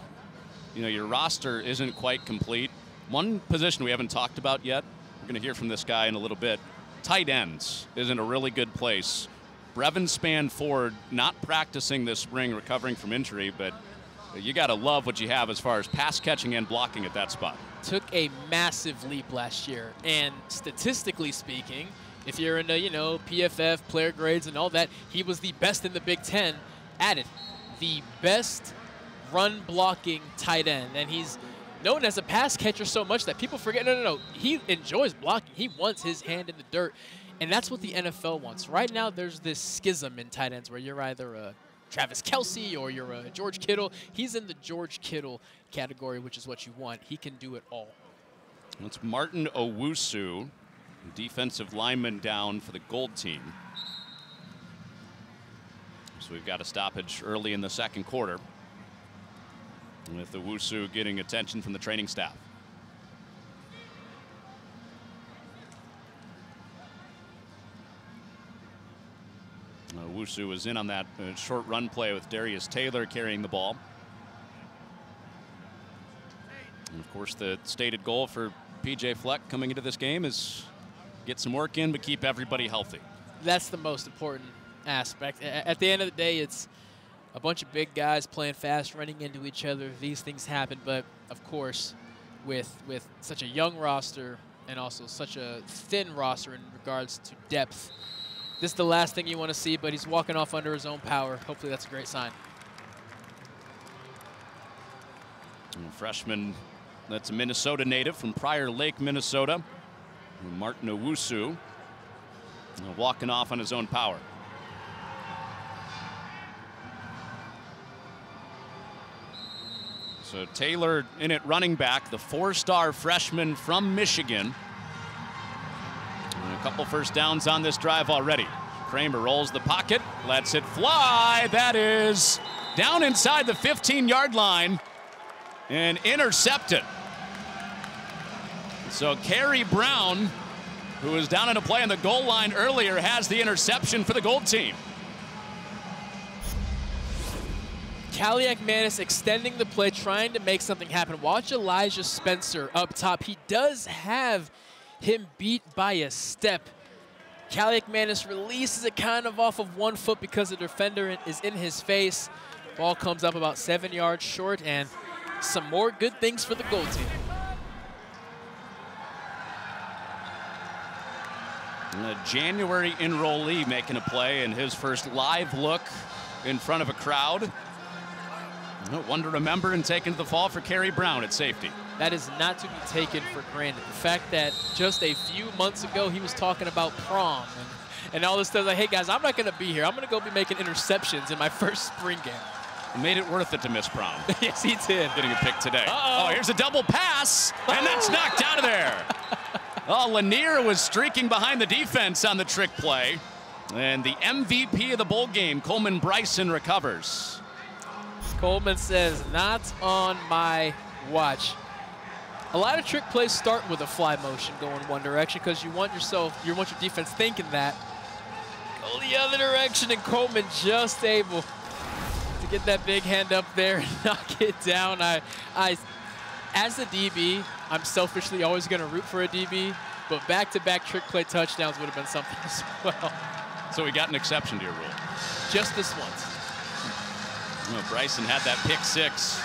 you know, your roster isn't quite complete. One position we haven't talked about yet we're going to hear from this guy in a little bit. Tight ends is in a really good place. Brevin Spann-Ford not practicing this spring, recovering from injury, but you got to love what you have as far as pass catching and blocking at that spot. Took a massive leap last year, and statistically speaking, if you're into you know PFF player grades and all that, he was the best in the Big Ten at it, the best run blocking tight end, and he's known as a pass catcher so much that people forget. No, no, no. He enjoys blocking. He wants his hand in the dirt. And that's what the NFL wants. Right now, there's this schism in tight ends where you're either a Travis Kelce or you're a George Kittle. He's in the George Kittle category, which is what you want. He can do it all. It's Martin Owusu, defensive lineman down for the gold team. So we've got a stoppage early in the second quarter with the Wusu getting attention from the training staff. Uh, Wusu was in on that uh, short run play with Darius Taylor carrying the ball. And of course, the stated goal for PJ Fleck coming into this game is get some work in, but keep everybody healthy. That's the most important aspect. At the end of the day, it's a bunch of big guys playing fast, running into each other. These things happen, but of course, with with such a young roster and also such a thin roster in regards to depth, this is the last thing you want to see. But he's walking off under his own power. Hopefully, that's a great sign. Freshman, that's a Minnesota native from Prior Lake, Minnesota, Martin Owusu, walking off on his own power. So Taylor in it running back, the four-star freshman from Michigan. And a couple first downs on this drive already. Kramer rolls the pocket, lets it fly. That is down inside the 15-yard line and intercepted. So Kerry Brown, who was down in a play on the goal line earlier, has the interception for the gold team. Kaliakmanis extending the play, trying to make something happen. Watch Elijah Spencer up top. He does have him beat by a step. Kaliakmanis releases it kind of off of one foot because the defender is in his face. Ball comes up about seven yards short, and some more good things for the goal team. A January enrollee making a play in his first live look in front of a crowd. One to remember and taken to the fall for Kerry Brown at safety. That is not to be taken for granted. The fact that just a few months ago he was talking about prom and, and all this stuff. Like, hey guys, I'm not going to be here. I'm going to go be making interceptions in my first spring game. It made it worth it to miss prom. yes, he did. Getting a pick today. Uh -oh. oh, here's a double pass, and that's knocked out of there. Oh, Lanier was streaking behind the defense on the trick play. And the MVP of the bowl game, Coleman Bryson, recovers. Coleman says, not on my watch. A lot of trick plays start with a fly motion going one direction because you want yourself, you want your defense thinking that. Go the other direction, and Coleman just able to get that big hand up there and knock it down. I, I, as a DB, I'm selfishly always going to root for a DB, but back-to-back -back trick play touchdowns would have been something as well. So we got an exception to your rule. Just this once. Well, Bryson had that pick six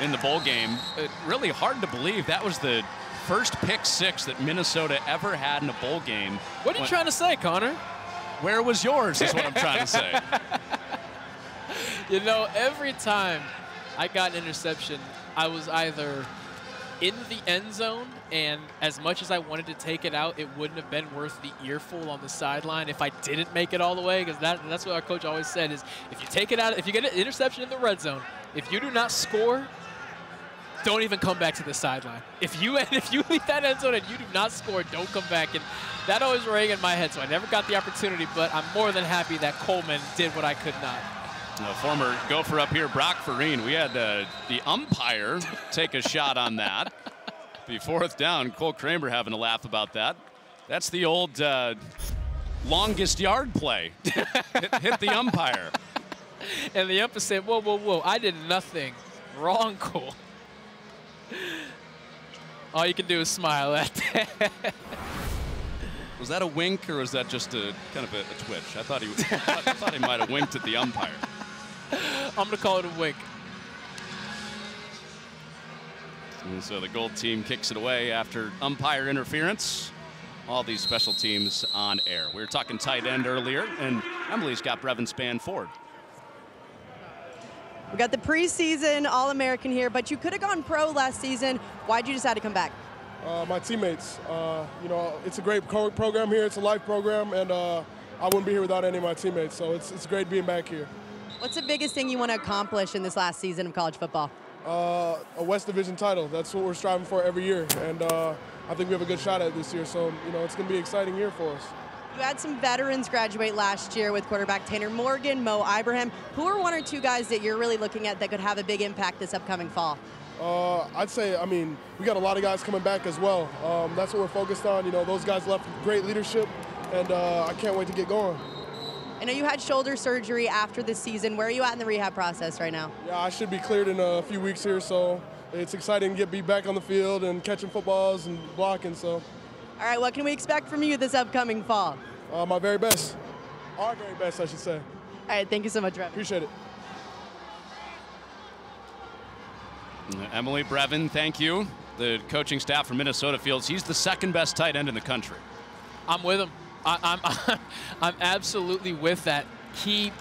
in the bowl game. It, really hard to believe that was the first pick six that Minnesota ever had in a bowl game. What are you when, trying to say, Connor? Where was yours is what I'm trying to say. you know, every time I got an interception, I was either in the end zone, and as much as I wanted to take it out, it wouldn't have been worth the earful on the sideline if I didn't make it all the way, because that, that's what our coach always said is if you take it out, if you get an interception in the red zone, if you do not score, don't even come back to the sideline. If you if you leave that end zone and you do not score, don't come back. And that always rang in my head, so I never got the opportunity, but I'm more than happy that Coleman did what I could not. Uh, former gopher up here, Brock Vereen. We had uh, the umpire take a shot on that. The fourth down. Cole Kramer having a laugh about that. That's the old uh, longest yard play. hit, hit, the umpire. And the umpire said, whoa, whoa, whoa, I did nothing wrong, Cole. All you can do is smile at that. Was that a wink or was that just a kind of a, a twitch? I thought he, I thought he might have winked at the umpire. I'm going to call it a wink. And so the gold team kicks it away after umpire interference. All these special teams on air. We were talking tight end earlier, and Emily's got Brevin Spann-Ford. We got the preseason All-American here, but you could have gone pro last season. Why'd you decide to come back? Uh, my teammates. Uh, you know, it's a great program here. It's a life program, and uh, I wouldn't be here without any of my teammates. So it's, it's great being back here. What's the biggest thing you want to accomplish in this last season of college football? Uh, a West Division title. That's what we're striving for every year, and uh, I think we have a good shot at it this year. So you know, it's going to be an exciting year for us. You had some veterans graduate last year with quarterback Tanner Morgan, Mo Ibrahim. Who are one or two guys that you're really looking at that could have a big impact this upcoming fall? Uh, I'd say, I mean, we got a lot of guys coming back as well. Um, that's what we're focused on. You know, those guys left great leadership, and uh, I can't wait to get going. I know you had shoulder surgery after the season. Where are you at in the rehab process right now? Yeah, I should be cleared in a few weeks here, so it's exciting to get be back on the field and catching footballs and blocking. So, all right, what can we expect from you this upcoming fall? Uh, my very best, our very best, I should say. All right, thank you so much, Brevin. Appreciate it. Emily Brevin, thank you. The coaching staff from Minnesota Fields. He's the second best tight end in the country. I'm with him. I, I'm, I'm absolutely with that. He,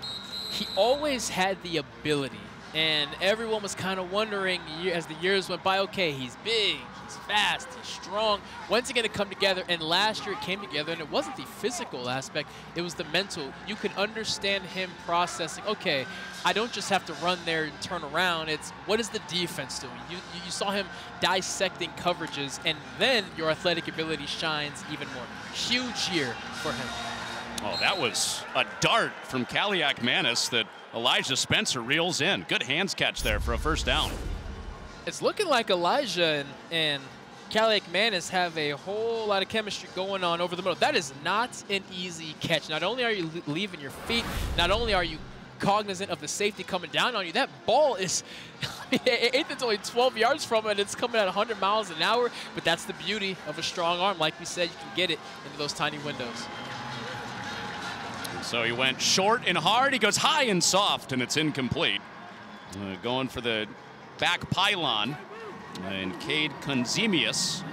he always had the ability, and everyone was kind of wondering as the years went by. Okay, he's big, he's fast, he's strong. When's it going to come together? And last year it came together, and it wasn't the physical aspect; it was the mental. You can understand him processing. Okay, I don't just have to run there and turn around. It's what is the defense doing? You, you saw him dissecting coverages, and then your athletic ability shines even more. Huge year for him. Oh, that was a dart from Kaliakmanis that Elijah Spencer reels in. Good hands catch there for a first down. It's looking like Elijah and, and Kaliakmanis have a whole lot of chemistry going on over the middle. That is not an easy catch. Not only are you leaving your feet, not only are you cognizant of the safety coming down on you. That ball is, Ethan's only 12 yards from it. It's coming at 100 miles an hour, but that's the beauty of a strong arm. Like we said, you can get it into those tiny windows. So he went short and hard. He goes high and soft, and it's incomplete. Uh, going for the back pylon. And Cade Conzemius.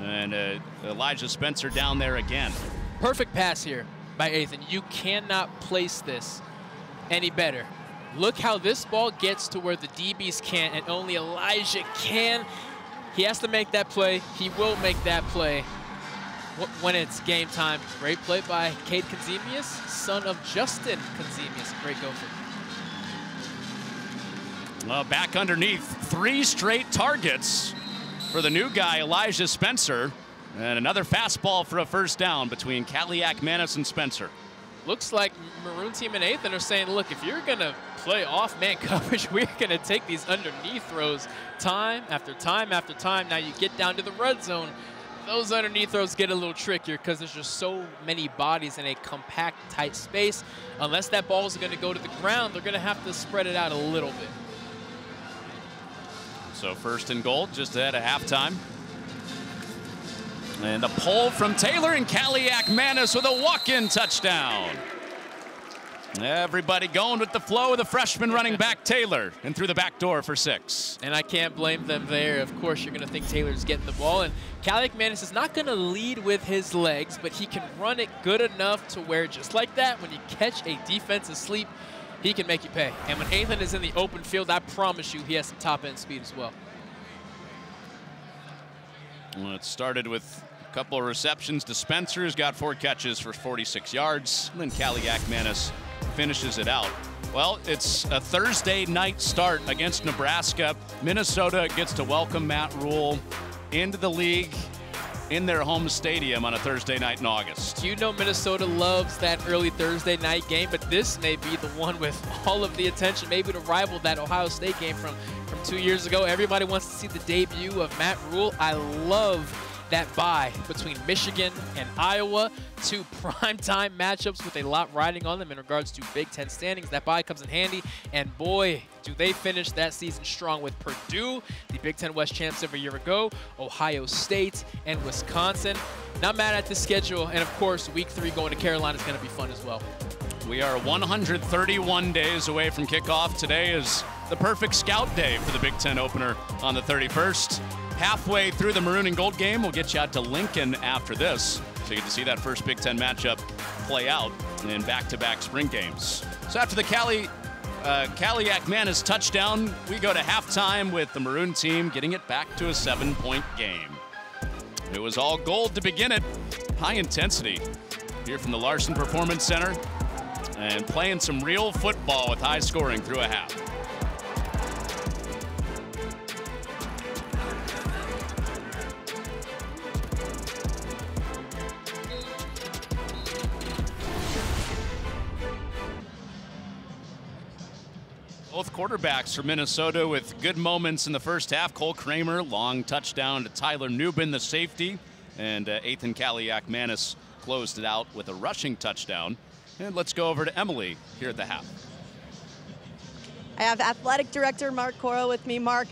And uh, Elijah Spencer down there again. Perfect pass here by Ethan. You cannot place this any better. Look how this ball gets to where the DBs can't, and only Elijah can. He has to make that play. He will make that play when it's game time. Great play by Cade Conzemius, son of Justin Conzemius. Great gopher. Well, back underneath, three straight targets for the new guy, Elijah Spencer. And another fastball for a first down between Kaliakmanis, and Spencer. Looks like Maroon Team and Ethan are saying, look, if you're going to play off-man coverage, we're going to take these underneath throws time after time after time. Now you get down to the red zone, those underneath throws get a little trickier because there's just so many bodies in a compact, tight space. Unless that ball is going to go to the ground, they're going to have to spread it out a little bit. So first and goal, just ahead of halftime. And a pull from Taylor and Kaliakmanis with a walk-in touchdown. Everybody going with the flow of the freshman running back Taylor and through the back door for six. And I can't blame them there. Of course, you're going to think Taylor's getting the ball. And Kaliakmanis is not going to lead with his legs, but he can run it good enough to where just like that, when you catch a defensive sleep, he can make you pay. And when Ethan is in the open field, I promise you he has some top-end speed as well. Well, it started with couple of receptions to Spencer's, got four catches for 46 yards. Then Kaliakmanis finishes it out. Well, it's a Thursday night start against Nebraska. Minnesota gets to welcome Matt Rhule into the league in their home stadium on a Thursday night in August. You know Minnesota loves that early Thursday night game, but this may be the one with all of the attention, maybe to rival that Ohio State game from, from two years ago. Everybody wants to see the debut of Matt Rhule. I love that bye between Michigan and Iowa. Two primetime matchups with a lot riding on them in regards to Big Ten standings. That bye comes in handy, and boy, do they finish that season strong with Purdue, the Big Ten West champs of a year ago, Ohio State, and Wisconsin. Not mad at the schedule, and of course, week three going to Carolina is going to be fun as well. We are 131 days away from kickoff. Today is the perfect scout day for the Big Ten opener on the 31st halfway through the maroon and gold game. We'll get you out to Lincoln after this. So you get to see that first Big Ten matchup play out in back-to-back spring games. So after the Cali, uh, Kaliakmanis touchdown, we go to halftime with the maroon team getting it back to a seven-point game. It was all gold to begin it. High intensity here from the Larson Performance Center and playing some real football with high scoring through a half. Both quarterbacks for Minnesota with good moments in the first half. Cole Kramer, long touchdown to Tyler Nubin, the safety. And uh, Ethan Kaliakmanis closed it out with a rushing touchdown. And let's go over to Emily here at the half. I have athletic director Mark Coyle with me. Mark,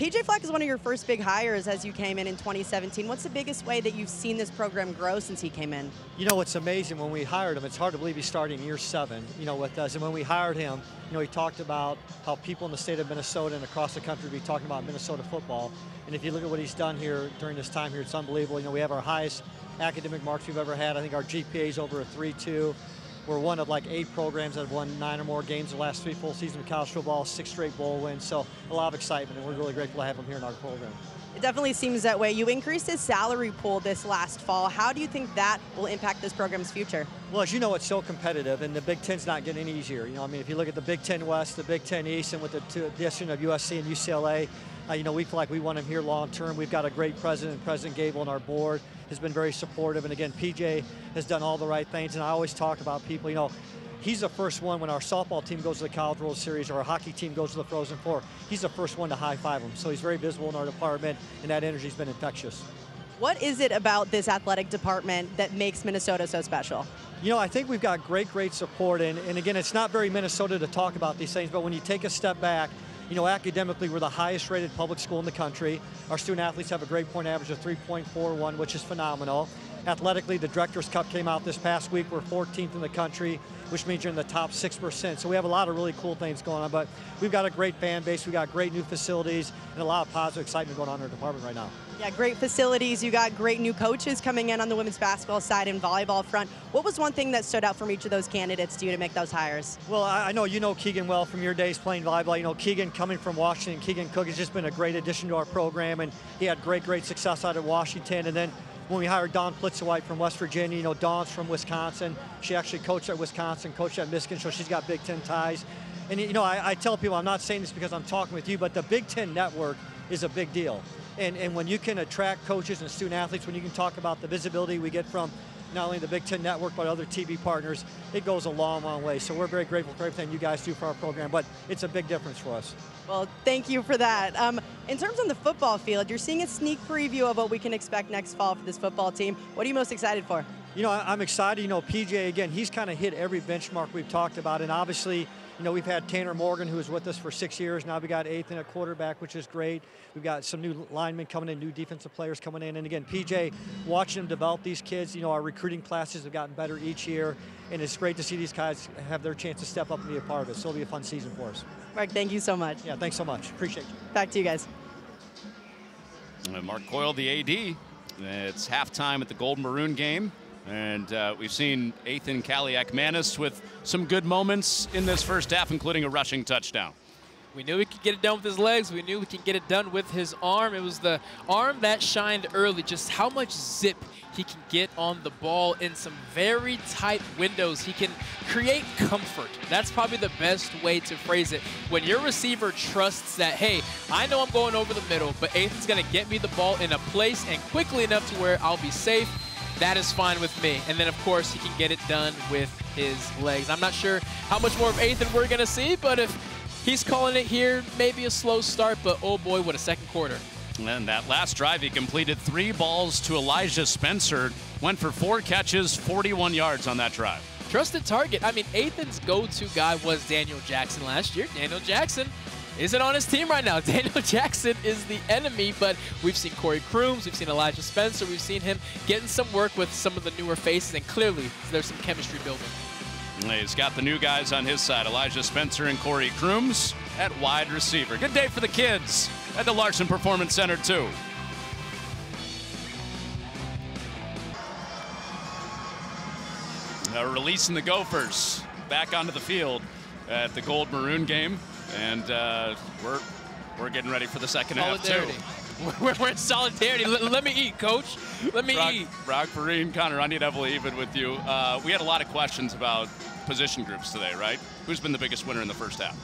PJ Fleck is one of your first big hires as you came in in 2017. What's the biggest way that you've seen this program grow since he came in? You know, what's amazing when we hired him, it's hard to believe he's starting year seven, you know, with us. And when we hired him, you know, he talked about how people in the state of Minnesota and across the country be talking about Minnesota football. And if you look at what he's done here during this time here, it's unbelievable. You know, we have our highest academic marks we've ever had. I think our GPA is over a 3-2. We're one of like eight programs that have won nine or more games the last three full seasons of college football, six straight bowl wins. So a lot of excitement, and we're really grateful to have him here in our program. It definitely seems that way. You increased his salary pool this last fall. How do you think that will impact this program's future? Well, as you know, it's so competitive, and the Big Ten's not getting any easier. You know, I mean, if you look at the Big Ten West, the Big Ten East, and with the addition of USC and UCLA, uh, you know, we feel like we want him here long term. We've got a great president, President Gabel, on our board has been very supportive. And again, PJ has done all the right things. And I always talk about people, you know, he's the first one when our softball team goes to the College World Series or our hockey team goes to the Frozen Four. He's the first one to high five him. So he's very visible in our department, and that energy's been infectious. What is it about this athletic department that makes Minnesota so special? You know, I think we've got great, great support. And, and again, it's not very Minnesota to talk about these things, but when you take a step back, you know, academically, we're the highest rated public school in the country. Our student athletes have a grade point average of 3.41, which is phenomenal. Athletically, the Director's Cup came out this past week. We're 14th in the country, which means you're in the top 6%. So we have a lot of really cool things going on, but we've got a great fan base. We've got great new facilities and a lot of positive excitement going on in our department right now. Yeah, great facilities. You got great new coaches coming in on the women's basketball side and volleyball front. What was one thing that stood out from each of those candidates to you to make those hires? Well, I know you know Keegan well from your days playing volleyball. You know, Keegan coming from Washington, Keegan Cook has just been a great addition to our program, and he had great, great success out of Washington. And then when we hired Dawn Plitzuweit from West Virginia, you know, Dawn's from Wisconsin. She actually coached at Wisconsin, coached at Michigan, so she's got Big Ten ties. And, you know, I, I tell people, I'm not saying this because I'm talking with you, but the Big Ten network is a big deal. And, and when you can attract coaches and student athletes, when you can talk about the visibility we get from not only the Big Ten Network, but other TV partners, it goes a long, long way. So we're very grateful for everything you guys do for our program, but it's a big difference for us. Well, thank you for that. Um, in terms of the football field, you're seeing a sneak preview of what we can expect next fall for this football team. What are you most excited for? You know, I'm excited. You know, PJ, again, he's kind of hit every benchmark we've talked about, and obviously, you know, we've had Tanner Morgan, who was with us for six years. Now we got Ethan at quarterback, which is great. We've got some new linemen coming in, new defensive players coming in. And again, PJ, watching them develop these kids, you know, our recruiting classes have gotten better each year. And it's great to see these guys have their chance to step up and be a part of it. So it'll be a fun season for us. Mark, thank you so much. Yeah, thanks so much. Appreciate you. Back to you guys. Mark Coyle, the AD. It's halftime at the Gold Maroon game. And uh, we've seen Ethan Kaliakmanis with some good moments in this first half, including a rushing touchdown. We knew he could get it done with his legs. We knew he could get it done with his arm. It was the arm that shined early, just how much zip he can get on the ball in some very tight windows. He can create comfort. That's probably the best way to phrase it. When your receiver trusts that, hey, I know I'm going over the middle, but Ethan's going to get me the ball in a place and quickly enough to where I'll be safe that is fine with me. And then, of course, he can get it done with his legs. I'm not sure how much more of Ethan we're going to see, but if he's calling it here, maybe a slow start, but oh boy, what a second quarter. And then that last drive, he completed three balls to Elijah Spencer, went for four catches, 41 yards on that drive. Trusted target. I mean, Ethan's go-to guy was Daniel Jackson last year. Daniel Jackson isn't on his team right now. Daniel Jackson is the enemy, but we've seen Corey Crooms, we've seen Elijah Spencer, we've seen him getting some work with some of the newer faces, and clearly there's some chemistry building. He's got the new guys on his side, Elijah Spencer and Corey Crooms at wide receiver. Good day for the kids at the Larson Performance Center, too. Now releasing the Gophers back onto the field at the Gold Maroon game. And uh, we're we're getting ready for the second half too. we're, we're in solidarity. Let, let, me eat, coach. Let me Brock, eat. Brock Vereen, Connor Onion, Evelyn, even with you. Uh, we had a lot of questions about position groups today, right? Who's been the biggest winner in the first half?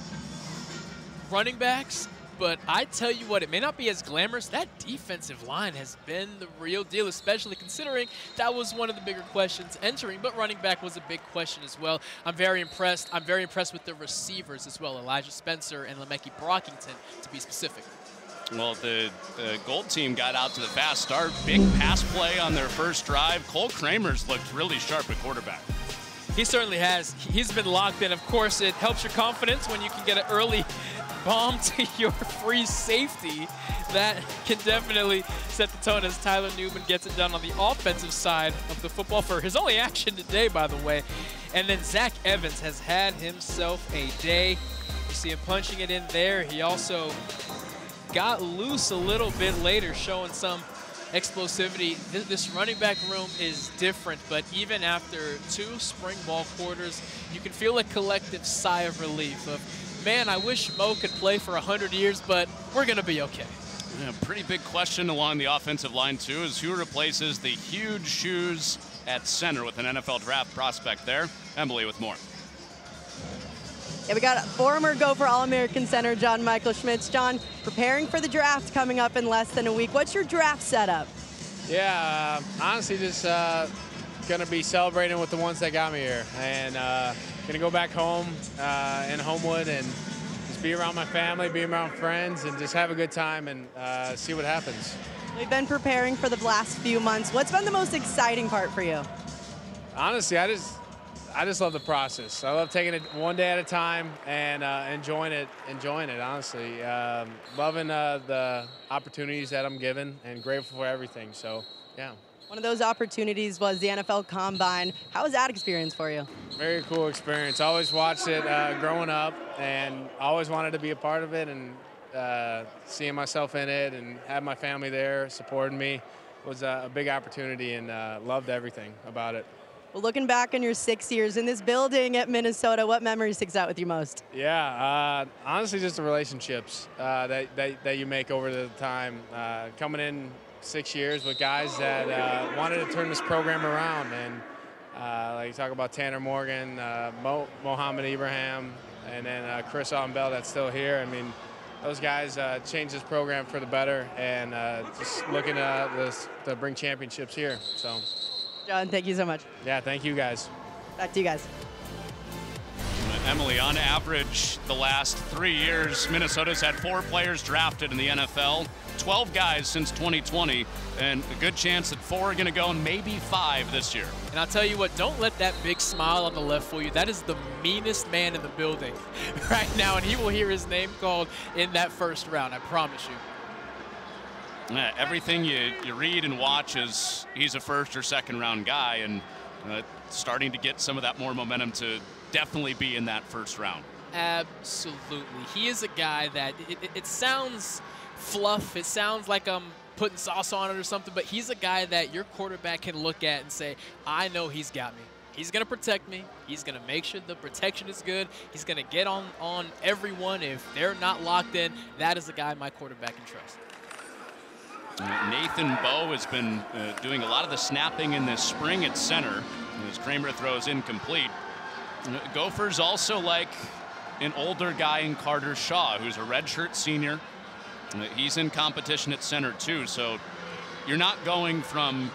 Running backs, but I tell you what, it may not be as glamorous. That defensive line has been the real deal, especially considering that was one of the bigger questions entering, but running back was a big question as well. I'm very impressed. I'm very impressed with the receivers as well, Elijah Spencer and Le'Meke Brockington, to be specific. Well, the, the Gold team got out to the fast start. Big pass play on their first drive. Cole Kramers looked really sharp at quarterback. He certainly has. He's been locked in. Of course, it helps your confidence when you can get an early bomb to your free safety. That can definitely set the tone as Tyler Nubin gets it done on the offensive side of the football for his only action today, by the way. And then Zach Evans has had himself a day. You see him punching it in there. He also got loose a little bit later, showing some explosivity. This running back room is different, but even after two spring ball quarters, you can feel a collective sigh of relief of, man, I wish Mo could play for 100 years, but we're going to be okay. Yeah, pretty big question along the offensive line, too, is who replaces the huge shoes at center with an NFL draft prospect there. Emily with more. Yeah, we got a former Gopher All-American center John Michael Schmitz. John, preparing for the draft coming up in less than a week. What's your draft setup? Yeah, uh, honestly, just uh, going to be celebrating with the ones that got me here. And uh, to go back home uh, in Homewood and just be around my family, be around friends, and just have a good time and uh, see what happens. We've been preparing for the last few months. What's been the most exciting part for you? Honestly, I just I just love the process. I love taking it one day at a time and uh, enjoying it. Enjoying it, honestly. Um, loving uh, the opportunities that I'm given and grateful for everything. So, yeah. One of those opportunities was the NFL Combine. How was that experience for you? Very cool experience. I Always watched it uh, growing up and always wanted to be a part of it and uh, seeing myself in it and have my family there supporting me was a big opportunity and uh, loved everything about it. Well, looking back on your six years in this building at Minnesota, what memory sticks out with you most? Yeah, uh, honestly, just the relationships uh, that, that, that, you make over the time. Uh, coming in six years with guys that uh, wanted to turn this program around. And uh, like you talk about Tanner Morgan, uh, Mo, Mohamed Ibrahim, and then Chris Autman-Bell that's still here. I mean, those guys changed this program for the better and just looking to, to bring championships here. So. John, thank you so much. Yeah, thank you guys. Back to you guys. Emily, on average, the last three years, Minnesota's had four players drafted in the NFL, 12 guys since 2020, and a good chance that four are going to go and maybe five this year. And I'll tell you what, don't let that big smile on the left fool you. That is the meanest man in the building right now, and he will hear his name called in that first round, I promise you. Yeah, everything you, you read and watch is he's a first or second round guy and uh, starting to get some of that more momentum to definitely be in that first round. Absolutely. He is a guy that it, it, it sounds fluff. It sounds like I'm putting sauce on it or something, but he's a guy that your quarterback can look at and say, I know he's got me. He's going to protect me. He's going to make sure the protection is good. He's going to get on, on everyone. If they're not locked in, that is the guy my quarterback can trust. Nathan Boe has been uh, doing a lot of the snapping in this spring at center as Kramer throws incomplete. Gophers also like an older guy in Carter Shaw, who's a redshirt senior. He's in competition at center too, so you're not going from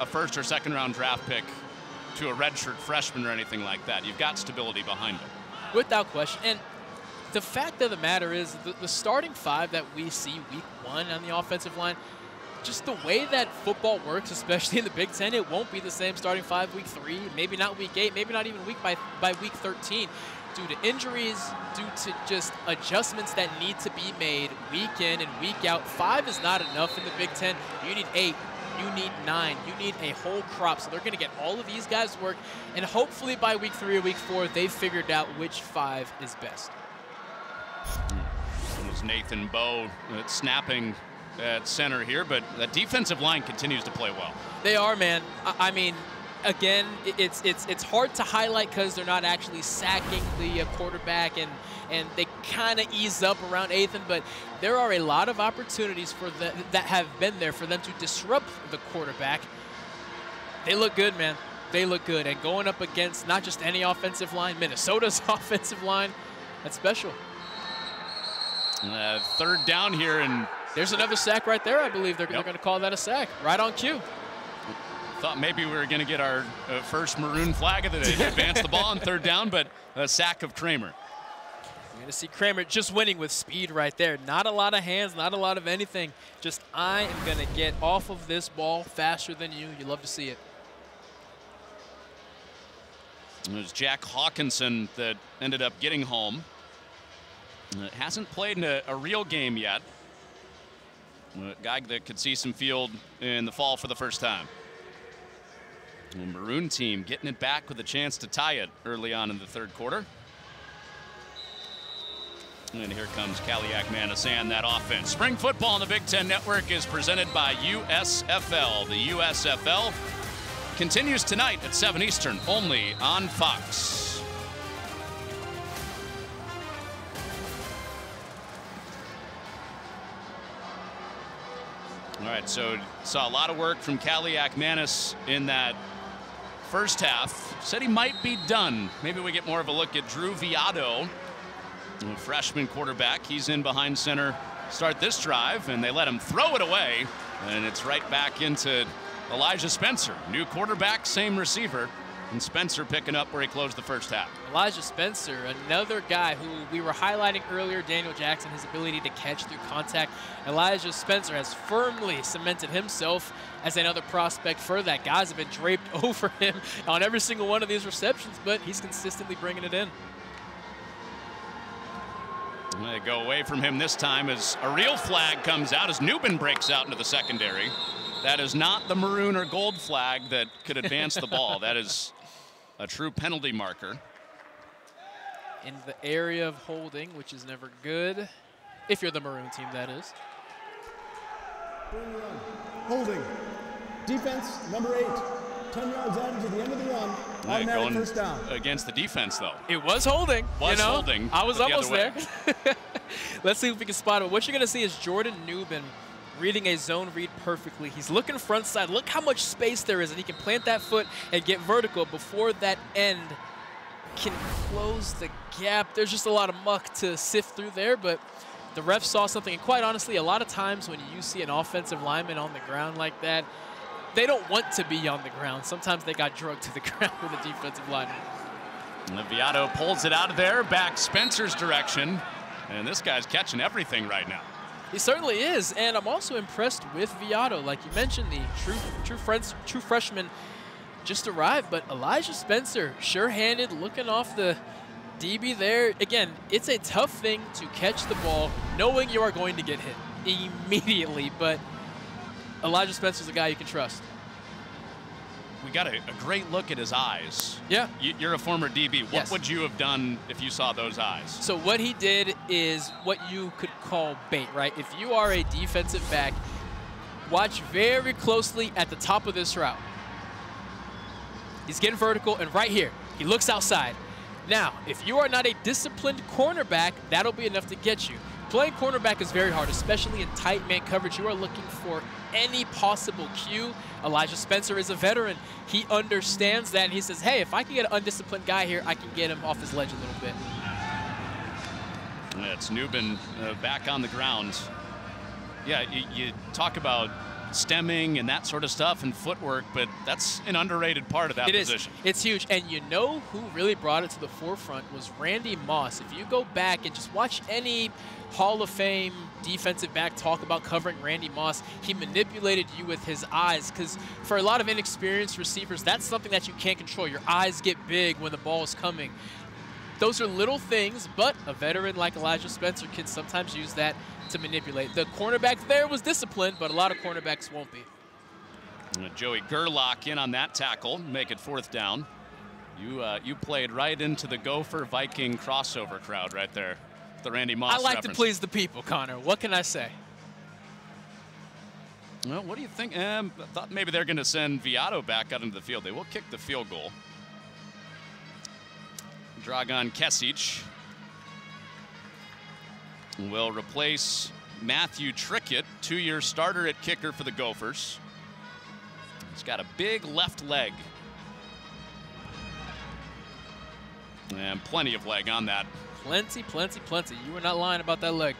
a first or second round draft pick to a redshirt freshman or anything like that. You've got stability behind him. Without question. And the fact of the matter is the, the starting five that we see week one on the offensive line, just the way that football works, especially in the Big Ten, it won't be the same starting five week three, maybe not week eight, maybe not even week by, by week 13 due to injuries, due to just adjustments that need to be made week in and week out. Five is not enough in the Big Ten. You need eight. You need nine. You need a whole crop. So they're going to get all of these guys work. And hopefully by week three or week four, they've figured out which five is best. It was Nathan Boe uh, snapping at center here, but the defensive line continues to play well. They are, man. I, mean, again, it's it's it's hard to highlight because they're not actually sacking the uh, quarterback and and they kind of ease up around Ethan, but there are a lot of opportunities for the, that have been there for them to disrupt the quarterback. They look good, man. They look good. And going up against not just any offensive line, Minnesota's offensive line, that's special. Uh, third down here, and there's another sack right there. I believe they're, yep. they're going to call that a sack. Right on cue. Thought maybe we were going to get our uh, first maroon flag of the day. Advance the ball on third down, but a sack of Kramer. You're going to see Kramer just winning with speed right there. Not a lot of hands, not a lot of anything. Just I am going to get off of this ball faster than you. You love to see it. It was Jack Hawkinson that ended up getting home. It hasn't played in a, a real game yet. A guy that could see some field in the fall for the first time. The Maroon team getting it back with a chance to tie it early on in the third quarter. And here comes Kaliak Manasan, that offense. Spring football on the Big Ten Network is presented by USFL. The USFL continues tonight at 7 Eastern, only on Fox. All right, so saw a lot of work from Kaliakmanis in that first half. Said he might be done. Maybe we get more of a look at Drew Viotto, freshman quarterback. He's in behind center. Start this drive, and they let him throw it away, and it's right back into Elijah Spencer. New quarterback, same receiver. And Spencer picking up where he closed the first half. Elijah Spencer, another guy who we were highlighting earlier, Daniel Jackson, his ability to catch through contact. Elijah Spencer has firmly cemented himself as another prospect for that. Guys have been draped over him on every single one of these receptions, but he's consistently bringing it in. They go away from him this time as a real flag comes out as Nubin breaks out into the secondary. That is not the maroon or gold flag that could advance the ball. That is a true penalty marker. In the area of holding, which is never good. If you're the maroon team, that is. Holding. Defense, number eight. 10 yards added to the end of the run. Automatic first down. Against the defense, though. It was holding. Was you know? holding. I was almost the there. Let's see if we can spot it. What you're going to see is Jordan Nubin reading a zone read perfectly. He's looking front side. Look how much space there is, and he can plant that foot and get vertical before that end can close the gap. There's just a lot of muck to sift through there, but the ref saw something. And quite honestly, a lot of times when you see an offensive lineman on the ground like that, they don't want to be on the ground. Sometimes they got drugged to the ground with a defensive lineman. Leviato pulls it out of there, back Spencer's direction. And this guy's catching everything right now. He certainly is, and I'm also impressed with Viotto. Like you mentioned, the true true friends, true freshman just arrived, but Elijah Spencer, sure-handed, looking off the DB there. Again, it's a tough thing to catch the ball knowing you are going to get hit immediately, but Elijah Spencer's a guy you can trust we got a, a, great look at his eyes. Yeah. You, are a former DB. What yes. would you have done if you saw those eyes? So what he did is what you could call bait, right? If you are a defensive back, watch very closely at the top of this route. He's getting vertical, and right here, he looks outside. Now, if you are not a disciplined cornerback, that'll be enough to get you. Playing cornerback is very hard, especially in tight man coverage. You are looking for any possible cue. Elijah Spencer is a veteran. He understands that, and he says, hey, if I can get an undisciplined guy here, I can get him off his ledge a little bit. Yeah, it's Nubin uh, back on the ground. Yeah, you, you talk about stemming and that sort of stuff and footwork, but that's an underrated part of that it position. Is. It's huge. And you know who really brought it to the forefront was Randy Moss. If you go back and just watch any Hall of Fame defensive back talk about covering Randy Moss, he manipulated you with his eyes because for a lot of inexperienced receivers, that's something that you can't control. Your eyes get big when the ball is coming. Those are little things, but a veteran like Elijah Spencer can sometimes use that to manipulate. The cornerback there was disciplined, but a lot of cornerbacks won't be. Joey Gerlach in on that tackle, make it fourth down. You uh, you played right into the Gopher Viking crossover crowd right there. The Randy Moss I like reference. to please the people, Connor. What can I say? Well, what do you think? Um, I thought maybe they're going to send Viotto back out into the field. They will kick the field goal. Dragan Kesic will replace Matthew Trickett, two-year starter at kicker for the Gophers. He's got a big left leg. And plenty of leg on that. Plenty, plenty, plenty. You were not lying about that leg.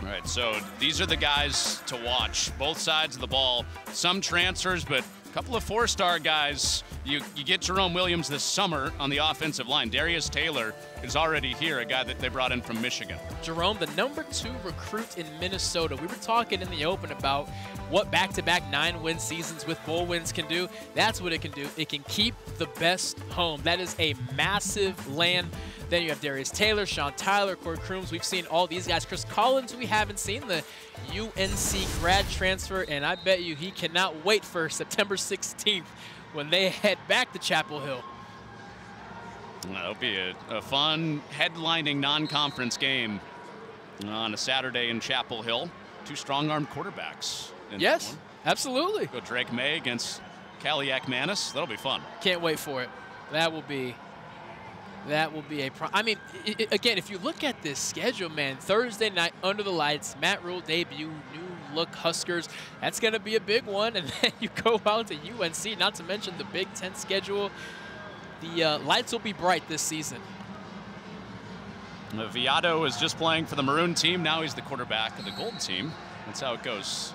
All right, so these are the guys to watch. Both sides of the ball. Some transfers, but couple of four-star guys. You, you get Jerome Williams this summer on the offensive line. Darius Taylor is already here, a guy that they brought in from Michigan. Jerome, the number two recruit in Minnesota. We were talking in the open about what back-to-back nine-win seasons with bowl wins can do. That's what it can do. It can keep the best home. That is a massive land. Then you have Darius Taylor, Sean Tyler, Corey Crooms. We've seen all these guys. Chris Collins, we haven't seen the UNC grad transfer, and I bet you he cannot wait for September 16th when they head back to Chapel Hill. That'll be a, a fun headlining non-conference game on a Saturday in Chapel Hill. Two strong-armed quarterbacks. Yes, absolutely. Go Drake Maye against Kaliakmanis. That'll be fun. Can't wait for it. That will be that will be a pro. I mean, it, again, if you look at this schedule, man, Thursday night under the lights, Matt Rhule debut, new look Huskers. That's going to be a big one. And then you go out to UNC, not to mention the Big Ten schedule. The uh, lights will be bright this season. Viotto is just playing for the Maroon team. Now he's the quarterback of the Gold team. That's how it goes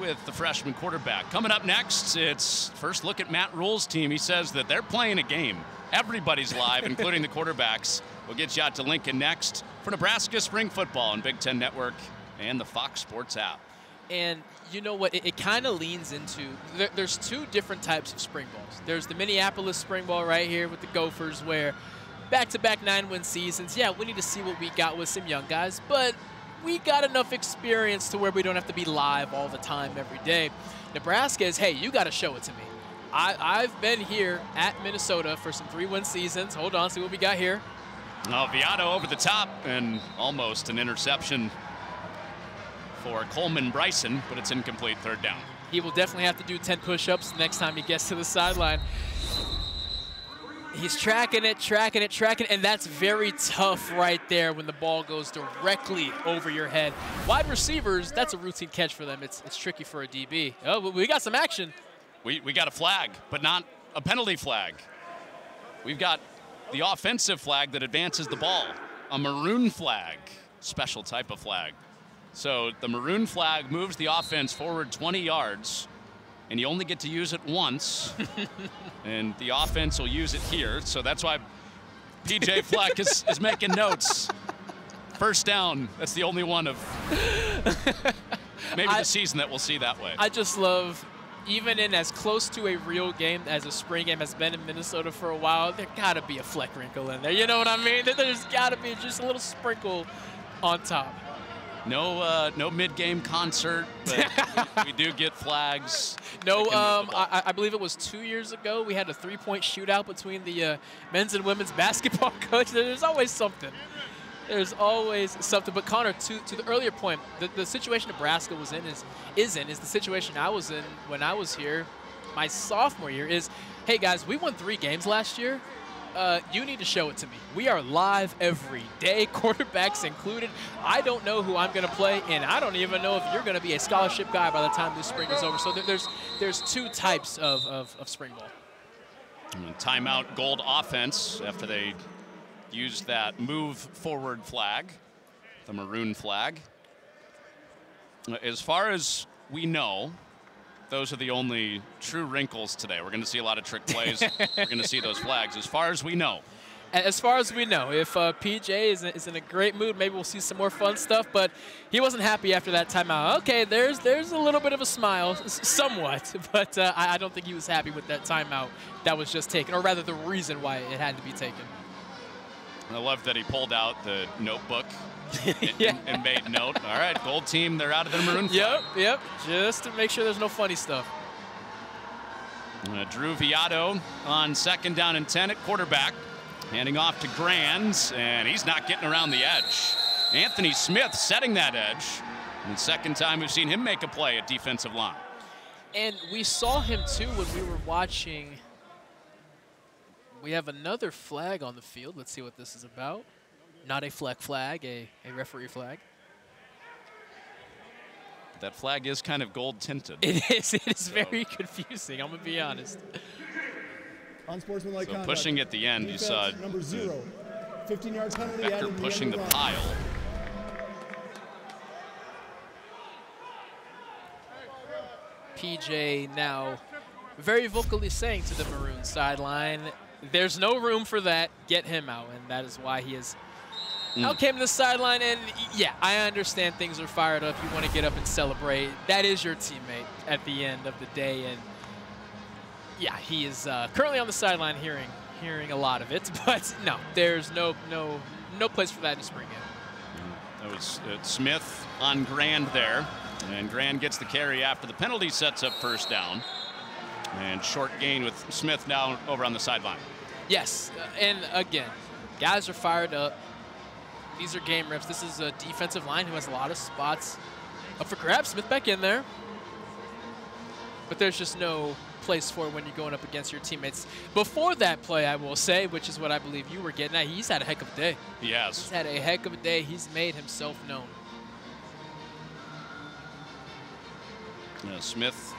with the freshman quarterback. Coming up next, it's first look at Matt Rhule's team. He says that they're playing a game. Everybody's live, including the quarterbacks. We'll get you out to Lincoln next for Nebraska Spring Football on Big Ten Network and the Fox Sports app. And you know what? It, it kind of leans into there, there's two different types of spring balls. There's the Minneapolis spring ball right here with the Gophers, where back-to-back nine-win seasons. Yeah, we need to see what we got with some young guys, but we got enough experience to where we don't have to be live all the time every day. Nebraska is, hey, you got to show it to me. I, have been here at Minnesota for some three-win seasons. Hold on, see what we got here. Oh, Viotto over the top and almost an interception for Coleman Bryson, but it's incomplete third down. He will definitely have to do 10 push-ups next time he gets to the sideline. He's tracking it, tracking it, tracking it, and that's very tough right there when the ball goes directly over your head. Wide receivers, that's a routine catch for them. It's, it's tricky for a DB. Oh, we got some action. We, we got a flag, but not a penalty flag. We've got the offensive flag that advances the ball, a maroon flag, special type of flag. So the maroon flag moves the offense forward 20 yards, and you only get to use it once. and the offense will use it here. So that's why PJ Fleck is, is making notes. First down, that's the only one of maybe I, the season that we'll see that way. I just love even in as close to a real game as a spring game has been in Minnesota for a while, there got to be a Fleck wrinkle in there. You know what I mean? There's got to be just a little sprinkle on top. No, uh, no mid-game concert, but we do get flags. No, um, I, I, believe it was two years ago. We had a three-point shootout between the uh, men's and women's basketball coach. There's always something. There's always something. But Connor, to, to the earlier point, the, the situation Nebraska was in is is in is the situation I was in when I was here, my sophomore year. Is hey guys, we won three games last year. Uh, you need to show it to me. We are live every day, quarterbacks included. I don't know who I'm going to play, and I don't even know if you're going to be a scholarship guy by the time this spring is over. So there's there's two types of, of, of spring ball. Timeout gold offense after they used that move forward flag, the maroon flag. As far as we know, those are the only true wrinkles today. We're going to see a lot of trick plays. We're going to see those flags. As far as we know. As far as we know, if uh, PJ is, is in a great mood, maybe we'll see some more fun stuff. But he wasn't happy after that timeout. Okay, there's there's a little bit of a smile, somewhat, but uh, I, I don't think he was happy with that timeout that was just taken, or rather the reason why it had to be taken. I love that he pulled out the notebook and, yeah. and, and, made note. All right, gold team, they're out of the maroon flag. Yep, yep, just to make sure there's no funny stuff. Uh, Drew Viotto on second down and 10 at quarterback. Handing off to Grands, and he's not getting around the edge. Anthony Smith setting that edge. And second time we've seen him make a play at defensive line. And we saw him too when we were watching. We have another flag on the field. Let's see what this is about. Not a fleck flag, a, a referee flag. That flag is kind of gold tinted. It is. It is so. very confusing. I'm gonna be honest. Unsportsmanlike so conduct. pushing at the end, Defense, you saw number zero, 15 yard penalty. Becker pushing the, the pile. PJ now very vocally saying to the Maroon sideline, there's no room for that. Get him out. And that is why he is mm. out came to the sideline. And yeah, I understand things are fired up. You want to get up and celebrate. That is your teammate at the end of the day. And yeah, he is uh, currently on the sideline hearing hearing a lot of it. But no, there's no no no place for that in spring game. That was uh, Smith on Grand there. And Grand gets the carry after the penalty sets up first down. And short gain with Smith now over on the sideline. Yes, and again, guys are fired up. These are game reps. This is a defensive line who has a lot of spots up for grabs. Smith back in there. But there's just no place for when you're going up against your teammates. Before that play, I will say, which is what I believe you were getting at, he's had a heck of a day. He has. He's had a heck of a day. He's made himself known. Uh, Smith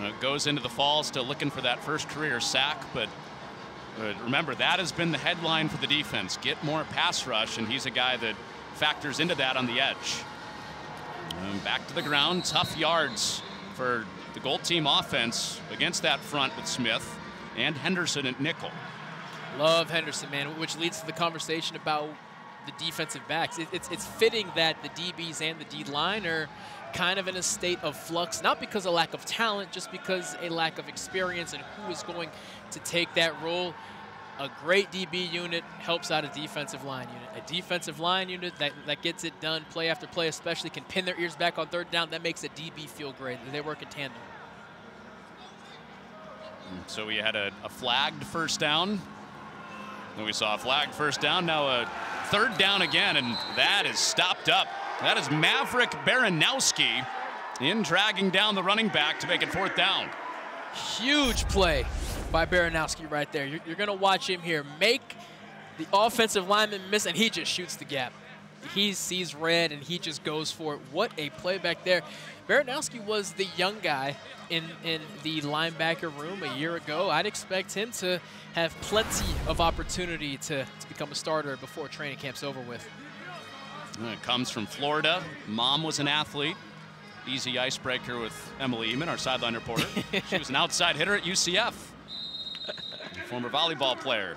uh, goes into the fall still looking for that first career sack, but remember, that has been the headline for the defense. Get more pass rush, and he's a guy that factors into that on the edge. Um, back to the ground, tough yards for the Gold Team offense against that front with Smith and Henderson at nickel. Love Henderson, man, which leads to the conversation about the defensive backs. It, it's, it's fitting that the DBs and the D line are kind of in a state of flux, not because of lack of talent, just because a lack of experience and who is going to take that role. A great DB unit helps out a defensive line unit. A defensive line unit that, that gets it done play after play, especially can pin their ears back on third down, that makes a DB feel great. They work in tandem. So we had a, a flagged first down. Then we saw a flagged first down. Now a third down again, and that is stopped up that is Maverick Baranowski in dragging down the running back to make it fourth down. Huge play by Baranowski right there. You're, you're going to watch him here make the offensive lineman miss, and he just shoots the gap. He sees red, and he just goes for it. What a play back there. Baranowski was the young guy in, in the linebacker room a year ago. I'd expect him to have plenty of opportunity to, to become a starter before training camp's over with. It comes from Florida. Mom was an athlete. Easy icebreaker with Emily Ehman, our sideline reporter. she was an outside hitter at UCF. Former volleyball player.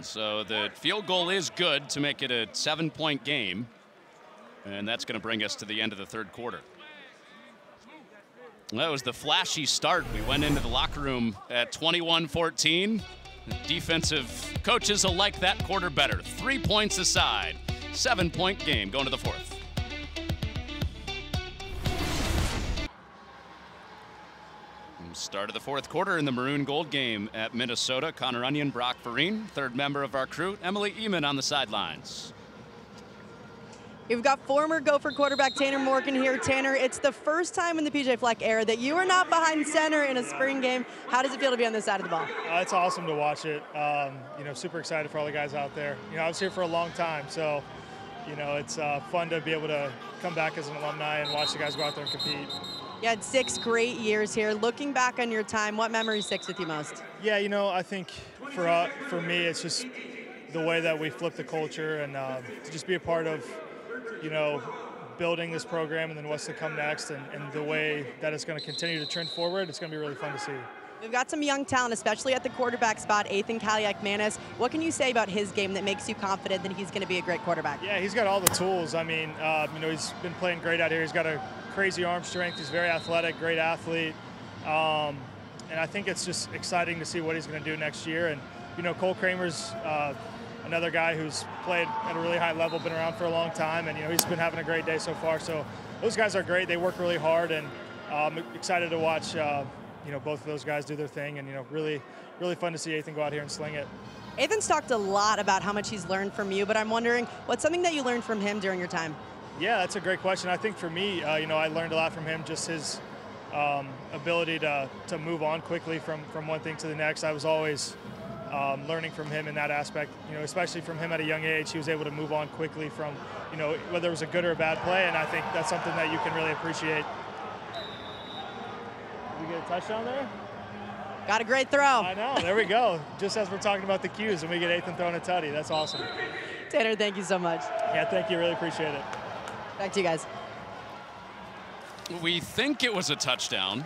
So the field goal is good to make it a seven-point game. And that's going to bring us to the end of the third quarter. That was the flashy start. We went into the locker room at 21-14. Defensive coaches will like that quarter better. Three points aside. Seven point game going to the fourth. Start of the fourth quarter in the maroon gold game at Minnesota. Connor Onion, Brock Vereen, third member of our crew, Emily Ehman on the sidelines. You've got former Gopher quarterback Tanner Morgan here. Tanner, it's the first time in the PJ Fleck era that you are not behind center in a spring game. How does it feel to be on this side of the ball? Uh, it's awesome to watch it. Um, you know, super excited for all the guys out there. You know, I was here for a long time, so you know, it's uh, fun to be able to come back as an alumni and watch the guys go out there and compete. You had six great years here. Looking back on your time, what memory sticks with you most? Yeah, you know, I think for uh, for me, it's just the way that we flip the culture and uh, to just be a part of you know, building this program and then what's to come next and, and the way that it's going to continue to trend forward, it's going to be really fun to see. We've got some young talent, especially at the quarterback spot, Athan Kaliakmanis. What can you say about his game that makes you confident that he's going to be a great quarterback? Yeah, he's got all the tools. I mean, uh, you know, he's been playing great out here. He's got a crazy arm strength. He's very athletic, great athlete. Um, and I think it's just exciting to see what he's going to do next year. And, you know, Cole Kramer's uh, another guy who's played at a really high level, been around for a long time, and you know he's been having a great day so far. So those guys are great. They work really hard, and I'm um, excited to watch uh, you know both of those guys do their thing, and you know really really fun to see Ethan go out here and sling it. Ethan's talked a lot about how much he's learned from you, but I'm wondering what's something that you learned from him during your time? Yeah, that's a great question. I think for me, uh, you know, I learned a lot from him, just his um, ability to, to move on quickly from, from one thing to the next. I was always um, learning from him in that aspect, you know, especially from him at a young age. He was able to move on quickly from, you know, whether it was a good or a bad play, and I think that's something that you can really appreciate. Did we get a touchdown there? Got a great throw. I know. There we go. Just as we're talking about the cues, and we get Ethan throwing a tutty. That's awesome. Tanner, thank you so much. Yeah, thank you. Really appreciate it. Back to you guys. We think it was a touchdown.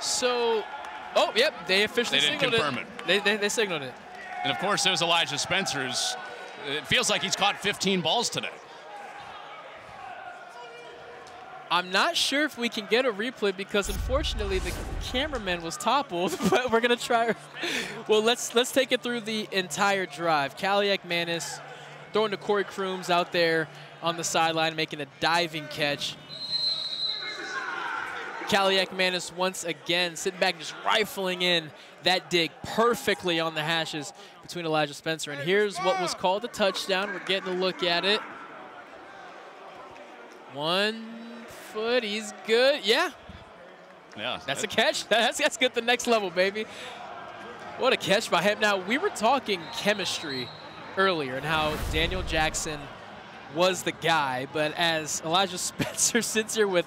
So, oh, yep, they officially They didn't signaled confirm it. They, they, they signaled it. And of course, there's Elijah Spencer's. It feels like he's caught 15 balls today. I'm not sure if we can get a replay because unfortunately the cameraman was toppled, but we're gonna try. Well, let's let's take it through the entire drive. Kaliakmanis throwing to Corey Crooms out there on the sideline, making a diving catch. Kaliakmanis once again sitting back, just rifling in that dig perfectly on the hashes between Elijah Spencer. And here's what was called a touchdown. We're getting a look at it. One foot, he's good. Yeah, Yeah. that's a catch. That's, that's good the next level, baby. What a catch by him. Now, we were talking chemistry earlier and how Daniel Jackson was the guy, but as Elijah Spencer sits here with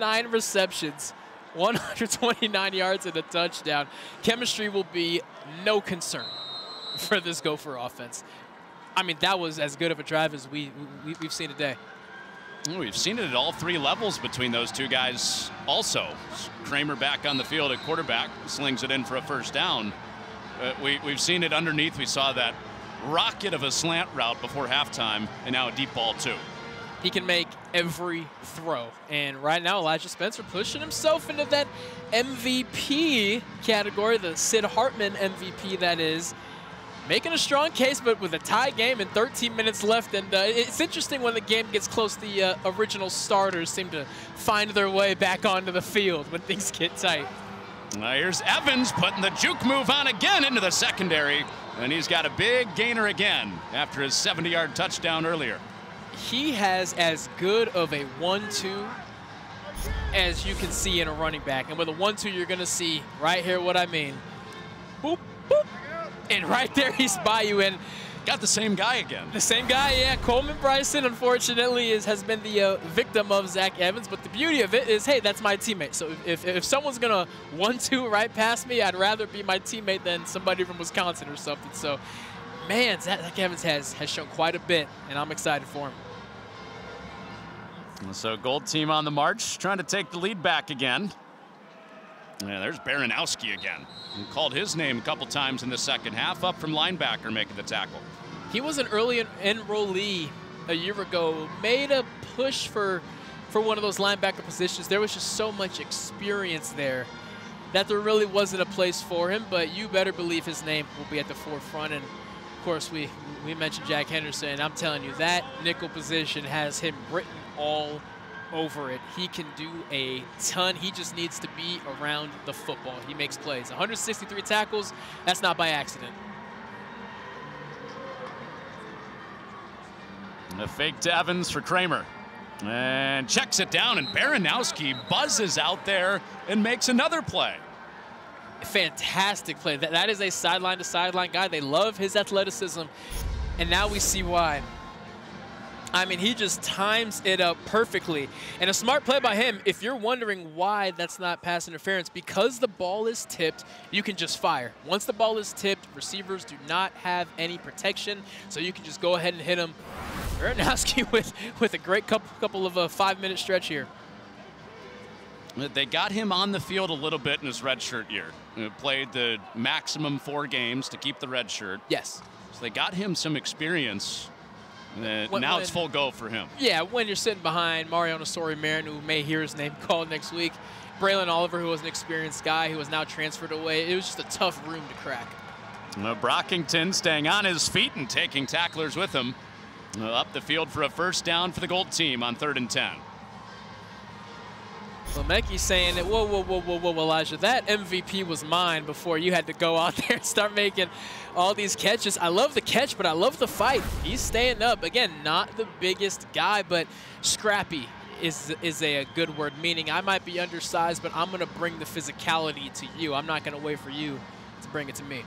nine receptions, 129 yards and a touchdown, chemistry will be no concern for this Gopher offense. I mean, that was as good of a drive as we, we, we've seen today. We've seen it at all three levels between those two guys also. Kramer back on the field at quarterback, slings it in for a first down. Uh, we, we've seen it underneath. We saw that rocket of a slant route before halftime, and now a deep ball, too. He can make every throw. And right now, Elijah Spencer pushing himself into that MVP category, the Sid Hartman MVP, that is. Making a strong case, but with a tie game and 13 minutes left. And uh, it's interesting when the game gets close, the uh, original starters seem to find their way back onto the field when things get tight. Now here's Evans putting the juke move on again into the secondary, and he's got a big gainer again after his 70-yard touchdown earlier. He has as good of a one-two as you can see in a running back. And with a one-two, you're going to see right here what I mean. Boop, boop. And right there, he's by you. And Got the same guy again. the same guy, yeah, Coleman Bryson, unfortunately, is, has been the uh, victim of Zach Evans. But the beauty of it is, hey, that's my teammate. So if, if someone's going to one-two right past me, I'd rather be my teammate than somebody from Wisconsin or something. So, man, Zach Zach Evans has, has shown quite a bit, and I'm excited for him. So gold team on the march, trying to take the lead back again. Yeah, there's Baranowski again. He called his name a couple times in the second half, up from linebacker making the tackle. He was an early enrollee a year ago, made a push for for one of those linebacker positions. There was just so much experience there that there really wasn't a place for him, but you better believe his name will be at the forefront. And of course, we, we mentioned Jack Henderson. I'm telling you, that nickel position has him written all over it. He can do a ton. He just needs to be around the football. He makes plays. 163 tackles, that's not by accident. A fake to Evans for Kramer. And checks it down, and Baranowski buzzes out there and makes another play. fantastic play. That, that is a sideline to sideline guy. They love his athleticism, and now we see why. I mean, he just times it up perfectly. And a smart play by him, if you're wondering why that's not pass interference, because the ball is tipped, you can just fire. Once the ball is tipped, receivers do not have any protection, so you can just go ahead and hit him. Baranowski with, with a great couple, couple of a five-minute stretch here. They got him on the field a little bit in his redshirt year. He played the maximum four games to keep the red shirt. Yes. So they got him some experience. Uh, When- now it's full go for him. Yeah, when you're sitting behind Mariano Sori-Marin, who may hear his name called next week, Braelen Oliver, who was an experienced guy who was now transferred away, it was just a tough room to crack. Uh, Brockington staying on his feet and taking tacklers with him. Uh, up the field for a first down for the gold team on third and 10. Le'Meke saying that, whoa, whoa, whoa, whoa, whoa, Elijah, that MVP was mine before you had to go out there and start making all these catches. I love the catch, but I love the fight. He's staying up. Again, not the biggest guy, but scrappy is, is a, a good word, meaning I might be undersized, but I'm going to bring the physicality to you. I'm not going to wait for you to bring it to me.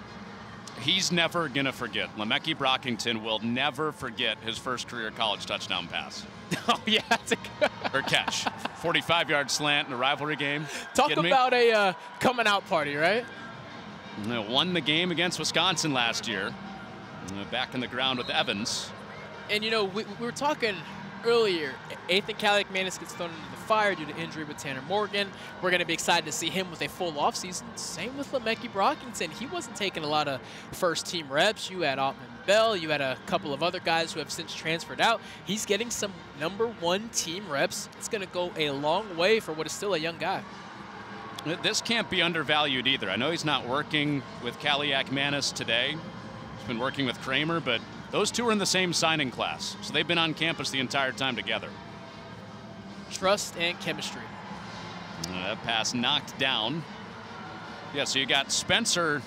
He's never going to forget. Le'Meke Brockington will never forget his first career college touchdown pass. Oh, yeah. that's a or catch. 45 yard slant in a rivalry game. Talk about me? a uh, coming out party, right? Won the game against Wisconsin last year. Uh, back in the ground with Evans. And, you know, we, we were talking earlier, Athan Kaliakmanis gets thrown into the fire due to injury with Tanner Morgan. We're going to be excited to see him with a full offseason. Same with Le'Meke Brockington. He wasn't taking a lot of first-team reps. You had Autman Bell. You had a couple of other guys who have since transferred out. He's getting some number one team reps. It's going to go a long way for what is still a young guy. This can't be undervalued either. I know he's not working with Kaliakmanis today. He's been working with Kramer, but those two are in the same signing class, so they've been on campus the entire time together. Trust and chemistry. Uh, that pass knocked down. Yeah, so you got Spencer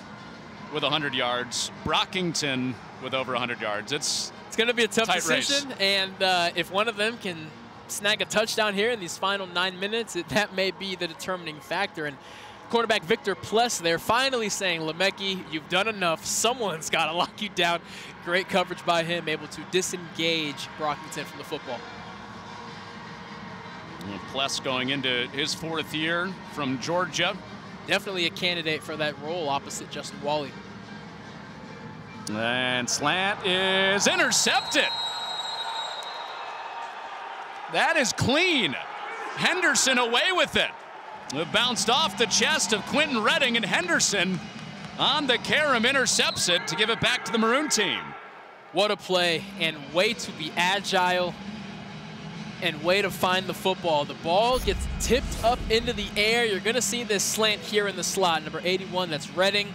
with 100 yards, Brockington with over 100 yards. It's it's going to be a tough decision, race. and uh, if one of them can snag a touchdown here in these final nine minutes, it, that may be the determining factor. And Quarterback Victor Pless there finally saying, Le'Meke, you've done enough. Someone's got to lock you down. Great coverage by him, able to disengage Brockington from the football. Pless going into his fourth year from Georgia. Definitely a candidate for that role opposite Justin Walley. And slant is intercepted. That is clean. Henderson away with it. It bounced off the chest of Quinton Redding and Henderson on the carom intercepts it to give it back to the Maroon team. What a play and way to be agile and way to find the football. The ball gets tipped up into the air. You're going to see this slant here in the slot. Number 81, that's Redding.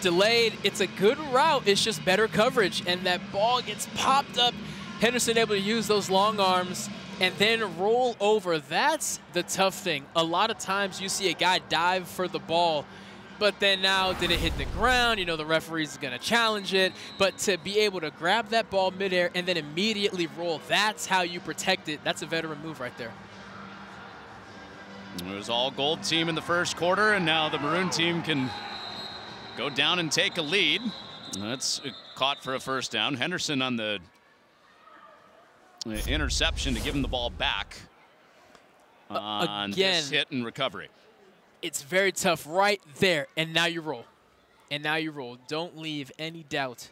Delayed. It's a good route. It's just better coverage. And that ball gets popped up. Henderson able to use those long arms and then roll over. That's the tough thing. A lot of times you see a guy dive for the ball, but then now did it hit the ground? You know, the referee's going to challenge it. But to be able to grab that ball midair and then immediately roll, that's how you protect it. That's a veteran move right there. It was all gold team in the first quarter, and now the maroon team can go down and take a lead. That's caught for a first down. Henderson on the interception to give him the ball back on Again, this hit and recovery. It's very tough right there, and now you roll. And now you roll. Don't leave any doubt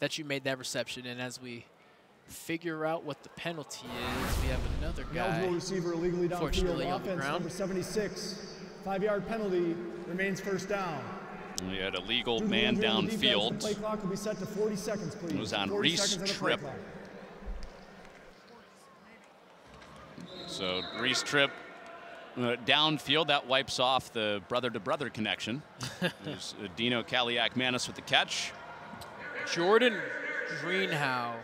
that you made that reception. And as we figure out what the penalty is, we have another guy. Eligible receiver illegally downfield. Offense number 76. Five-yard penalty remains first down. We had a legal man downfield. Play clock will be set to 40 seconds, please. It was on Reese Tripp. So Reese Tripp uh, downfield, that wipes off the brother-to-brother -brother connection. There's uh, Dino Kaliakmanis with the catch. Jordan Greenhow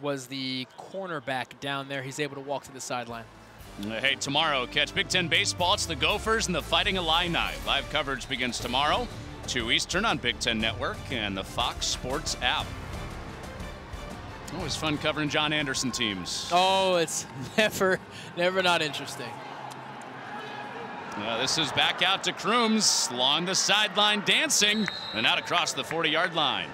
was the cornerback down there. He's able to walk to the sideline. Uh, hey, tomorrow, catch Big Ten Baseball. It's the Gophers and the Fighting Illini. Live coverage begins tomorrow, 2 Eastern on Big Ten Network and the Fox Sports app. Always fun covering John Anderson teams. Oh, it's never, never not interesting. Uh, this is back out to Crooms along the sideline dancing and out across the 40-yard line.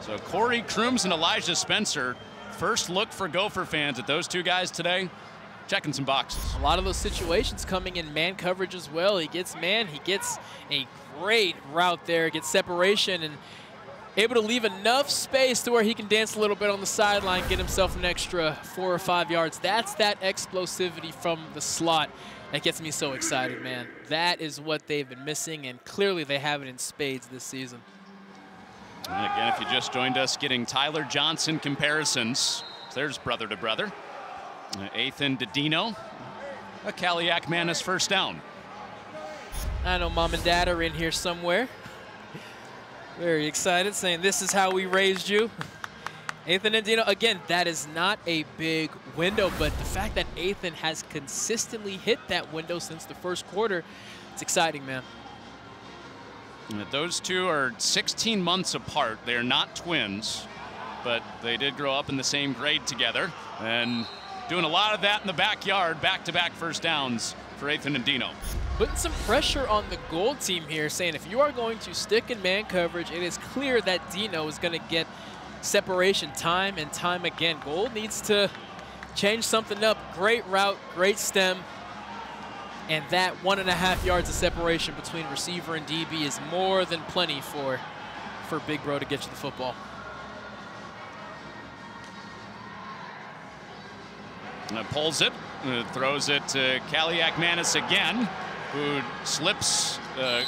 So Corey Crooms and Elijah Spencer, first look for Gopher fans at those two guys today, checking some boxes. A lot of those situations coming in man coverage as well. He gets man, he gets a great route there, gets separation, and able to leave enough space to where he can dance a little bit on the sideline, get himself an extra four or five yards. That's that explosivity from the slot that gets me so excited, man. That is what they've been missing, and clearly they have it in spades this season. And again, if you just joined us, getting Tyler Johnson comparisons. There's brother to brother. Uh, Ethan Dedino, a Kaliakmanis first down. I know mom and dad are in here somewhere. Very excited, saying this is how we raised you. Ethan Andino, again, that is not a big window, but the fact that Ethan has consistently hit that window since the first quarter, it's exciting, man. Those two are 16 months apart. They're not twins, but they did grow up in the same grade together and doing a lot of that in the backyard, back-to-back -back first downs for Ethan Andino. Putting some pressure on the gold team here, saying if you are going to stick in man coverage, it is clear that Dino is going to get separation time and time again. Gold needs to change something up. Great route, great stem, and that one and a half yards of separation between receiver and DB is more than plenty for, for Big Bro to get you the football. Uh, pulls it, uh, throws it to Kaliakmanis again, who slips uh,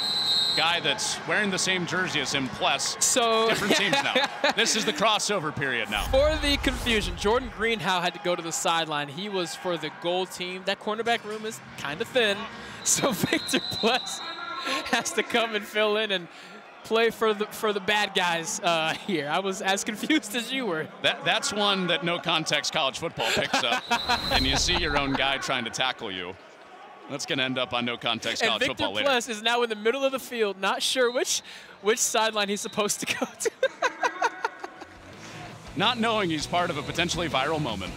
guy that's wearing the same jersey as him, plus so, different teams now. this is the crossover period now. For the confusion, Jordan Greenhow had to go to the sideline. He was for the gold team. That cornerback room is kind of thin, so Victor Pless has to come and fill in and play for the for the bad guys uh, here. I was as confused as you were. That that's one that no context college football picks up, and you see your own guy trying to tackle you. That's going to end up on no context and college Victor football later. Pless is now in the middle of the field, not sure which which sideline he's supposed to go to. not knowing he's part of a potentially viral moment.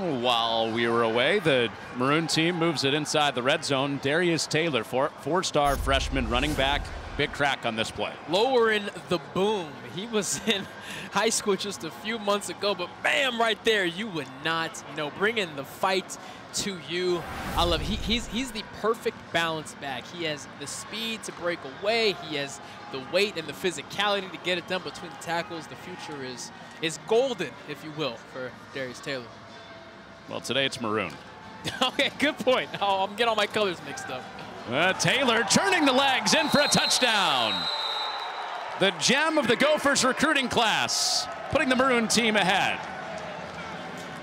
Oh, while we were away, the Maroon team moves it inside the red zone. Darius Taylor, four-star freshman running back, big crack on this play. Lowering the boom. He was in high school just a few months ago, but bam, right there, you would not, know, bringing the fight to you. I love he, he's he's the perfect balance back. He has the speed to break away. He has the weight and the physicality to get it done between the tackles. The future is is golden, if you will, for Darius Taylor. Well, today it's maroon. okay, good point. Oh, I'm getting all my colors mixed up. Uh, Taylor turning the legs in for a touchdown. The gem of the Gophers recruiting class, putting the Maroon team ahead.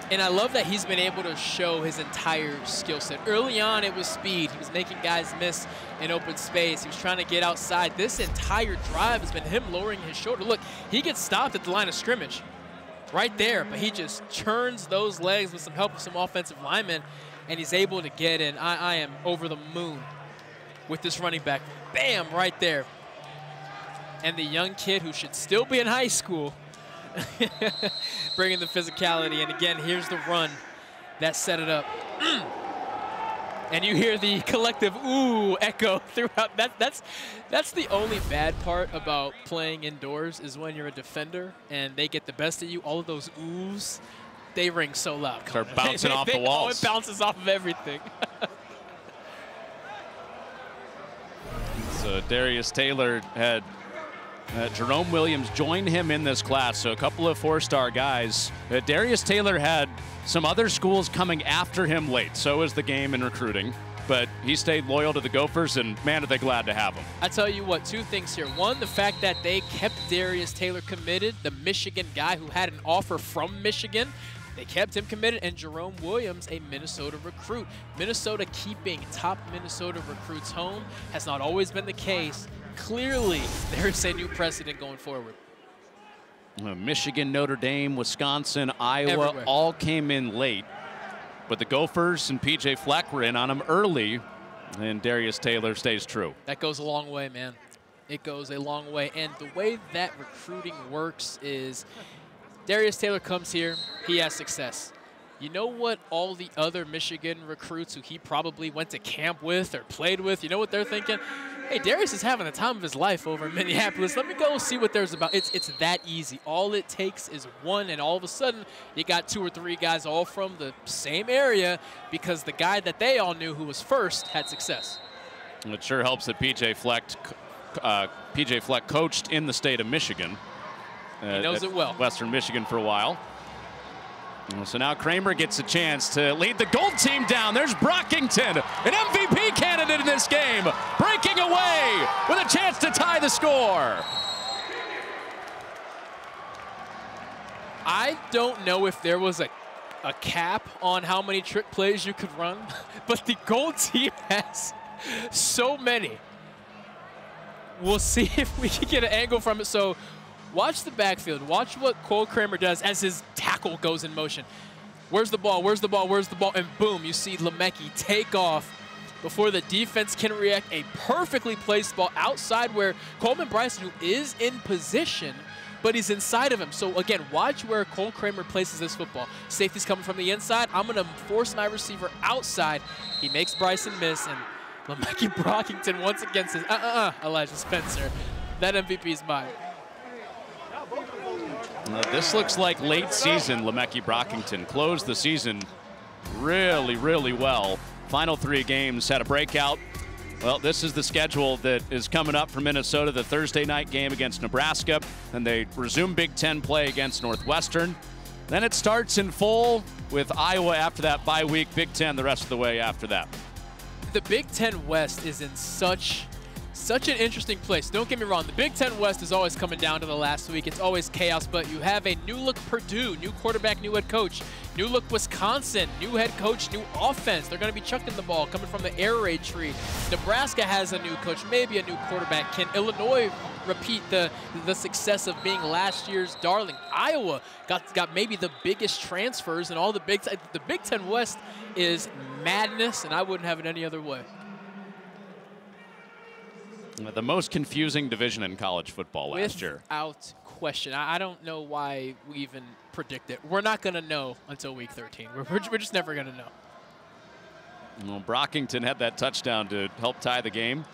And I love that he's been able to show his entire skill set. Early on, it was speed. He was making guys miss in open space. He was trying to get outside. This entire drive has been him lowering his shoulder. Look, he gets stopped at the line of scrimmage right there, but he just churns those legs with some help of some offensive linemen, and he's able to get in. I, I am over the moon with this running back. Bam, right there. And the young kid who should still be in high school, bringing the physicality. And again, here's the run that set it up. and you hear the collective ooh echo throughout. That, that's, that's the only bad part about playing indoors is when you're a defender and they get the best of you. All of those oohs, they ring so loud. They're bouncing they, off they, the walls. Oh, it bounces off of everything. so Darius Taylor had uh, Jerome Williams joined him in this class, so a couple of four-star guys. Uh, Darius Taylor had some other schools coming after him late. So is the game in recruiting. But he stayed loyal to the Gophers, and man, are they glad to have him. I tell you what, two things here. One, the fact that they kept Darius Taylor committed, the Michigan guy who had an offer from Michigan. They kept him committed, and Jerome Williams, a Minnesota recruit. Minnesota keeping top Minnesota recruits home has not always been the case. Clearly, there's a new precedent going forward. Uh, Michigan, Notre Dame, Wisconsin, Iowa Everywhere. all came in late. But the Gophers and PJ Fleck were in on him early, and Darius Taylor stays true. That goes a long way, man. It goes a long way. And the way that recruiting works is Darius Taylor comes here, he has success. You know what all the other Michigan recruits who he probably went to camp with or played with, you know what they're thinking? Hey, Darius is having the time of his life over in Minneapolis. Let me go see what there's about. It's, it's that easy. All it takes is one, and all of a sudden, you got two or three guys all from the same area because the guy that they all knew who was first had success. It sure helps that PJ Fleck, uh, PJ Fleck coached in the state of Michigan. Uh, he knows it well. Western Michigan for a while. So now Kramer gets a chance to lead the gold team down. There's Brockington, an MVP candidate in this game, breaking away with a chance to tie the score. I don't know if there was a, a cap on how many trick plays you could run, but the gold team has so many. we'll see if we can get an angle from it. So watch the backfield. Watch what Cole Kramer does as his tackle goes in motion. Where's the ball? Where's the ball? Where's the ball? And boom, you see Le'Meke take off before the defense can react. A perfectly placed ball outside where Coleman Bryson, who is in position, but he's inside of him. So again, watch where Cole Kramer places this football. Safety's coming from the inside. I'm going to force my receiver outside. He makes Bryson miss, and Le'Meke Brockington once again says, uh-uh, Elijah Spencer. That MVP is mine. Uh, this looks like late season Le'Meke Brockington. Closed the season really, really well. Final three games had a breakout. Well, this is the schedule that is coming up for Minnesota. The Thursday night game against Nebraska. Then they resume Big Ten play against Northwestern. Then it starts in full with Iowa after that bye week. Big Ten the rest of the way after that. The Big Ten West is in such such an interesting place. Don't get me wrong, the Big Ten West is always coming down to the last week. It's always chaos, but you have a new look Purdue, new quarterback, new head coach, new look Wisconsin, new head coach, new offense. They're going to be chucking the ball coming from the air raid tree. Nebraska has a new coach, maybe a new quarterback. Can Illinois repeat the the success of being last year's darling? Iowa got got maybe the biggest transfers in all the Big Ten. The Big Ten West is madness, and I wouldn't have it any other way. The most confusing division in college football last year. Without question. I, don't know why we even predict it. We're not going to know until week 13. We're, we're, we're just never going to know. Well, Brockington had that touchdown to help tie the game.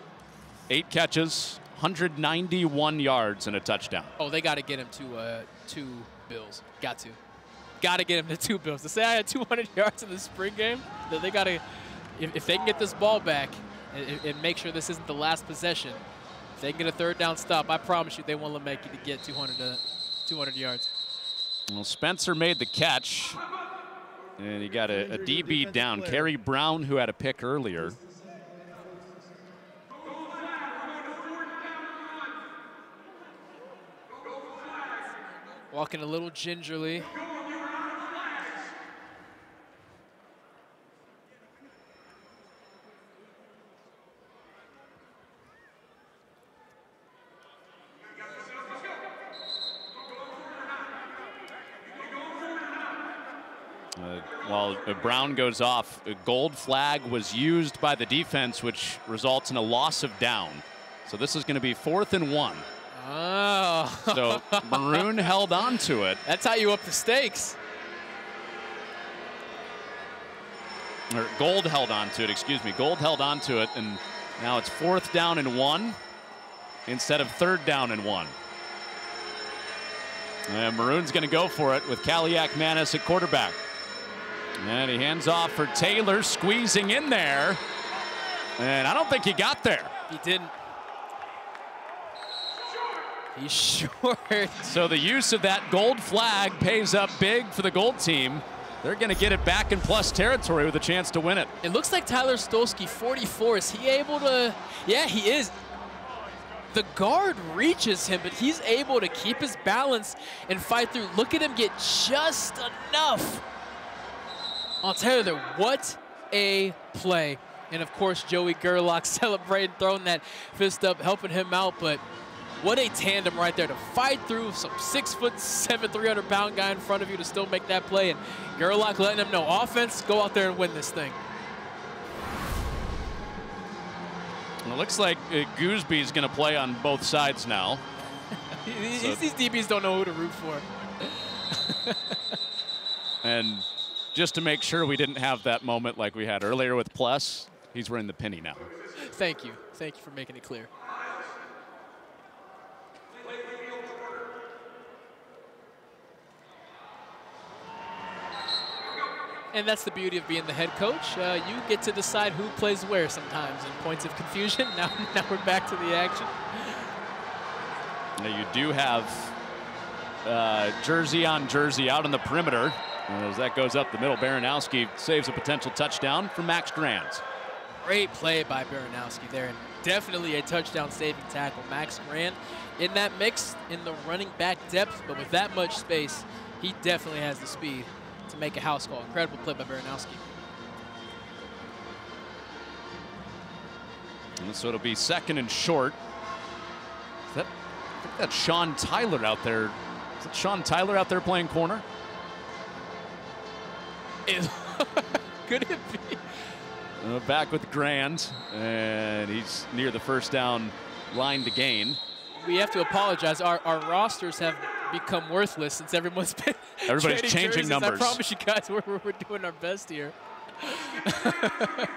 Eight catches, 191 yards, and a touchdown. Oh, they got to get him to uh, two bills. Got to. Got to get him to two bills. To say I had 200 yards in the spring game, they got to, if, if they can get this ball back, and, and, make sure this isn't the last possession. If they can get a third down stop, I promise you they won't let Mackey to get 200, uh, 200 yards. Well, Spencer made the catch, and he got a, a DB down. Kerry Brown, who had a pick earlier. Walking a little gingerly. while Brown goes off, a gold flag was used by the defense, which results in a loss of down. So this is going to be fourth and one. Oh. so Maroon held on to it. That's how you up the stakes. Or Gold held on to it, excuse me. Gold held on to it, and now it's fourth down and one instead of third down and one. And Maroon's going to go for it with Kaliakmanis at quarterback. And he hands off for Taylor, squeezing in there. And I don't think he got there. He didn't. He's short. So the use of that gold flag pays up big for the gold team. They're going to get it back in plus territory with a chance to win it. It looks like Tyler Stolsky, 44. Is he able to? Yeah, he is. The guard reaches him, but he's able to keep his balance and fight through. Look at him get just enough I'll tell you, that what a play. And of course, Joey Gerlach celebrating, throwing that fist up, helping him out. But what a tandem right there to fight through some six foot seven, 300 pound guy in front of you to still make that play. And Gerlach letting him know offense, go out there and win this thing. It looks like uh, Goosby's going to play on both sides now. these, so. these DBs don't know who to root for. and just to make sure we didn't have that moment like we had earlier with Pless. He's wearing the penny now. Thank you. Thank you for making it clear. And that's the beauty of being the head coach. Uh, you get to decide who plays where sometimes in points of confusion. Now, now we're back to the action. Now you do have uh, jersey on jersey out on the perimeter. As that goes up the middle, Baranowski saves a potential touchdown for Max Grand. Great play by Baranowski there, and definitely a touchdown saving tackle. Max Grand in that mix in the running back depth, but with that much space, he definitely has the speed to make a house call. Incredible play by Baranowski. And so it'll be second and short Is That, I think that's Sean Tyler out there. Is it Sean Tyler out there playing corner? Could it be? Uh, back with Grand, and he's near the first down line to gain. We have to apologize. Our, our rosters have become worthless since everyone's been Everybody's changing jerseys. numbers. I promise you guys, we're we're doing our best here.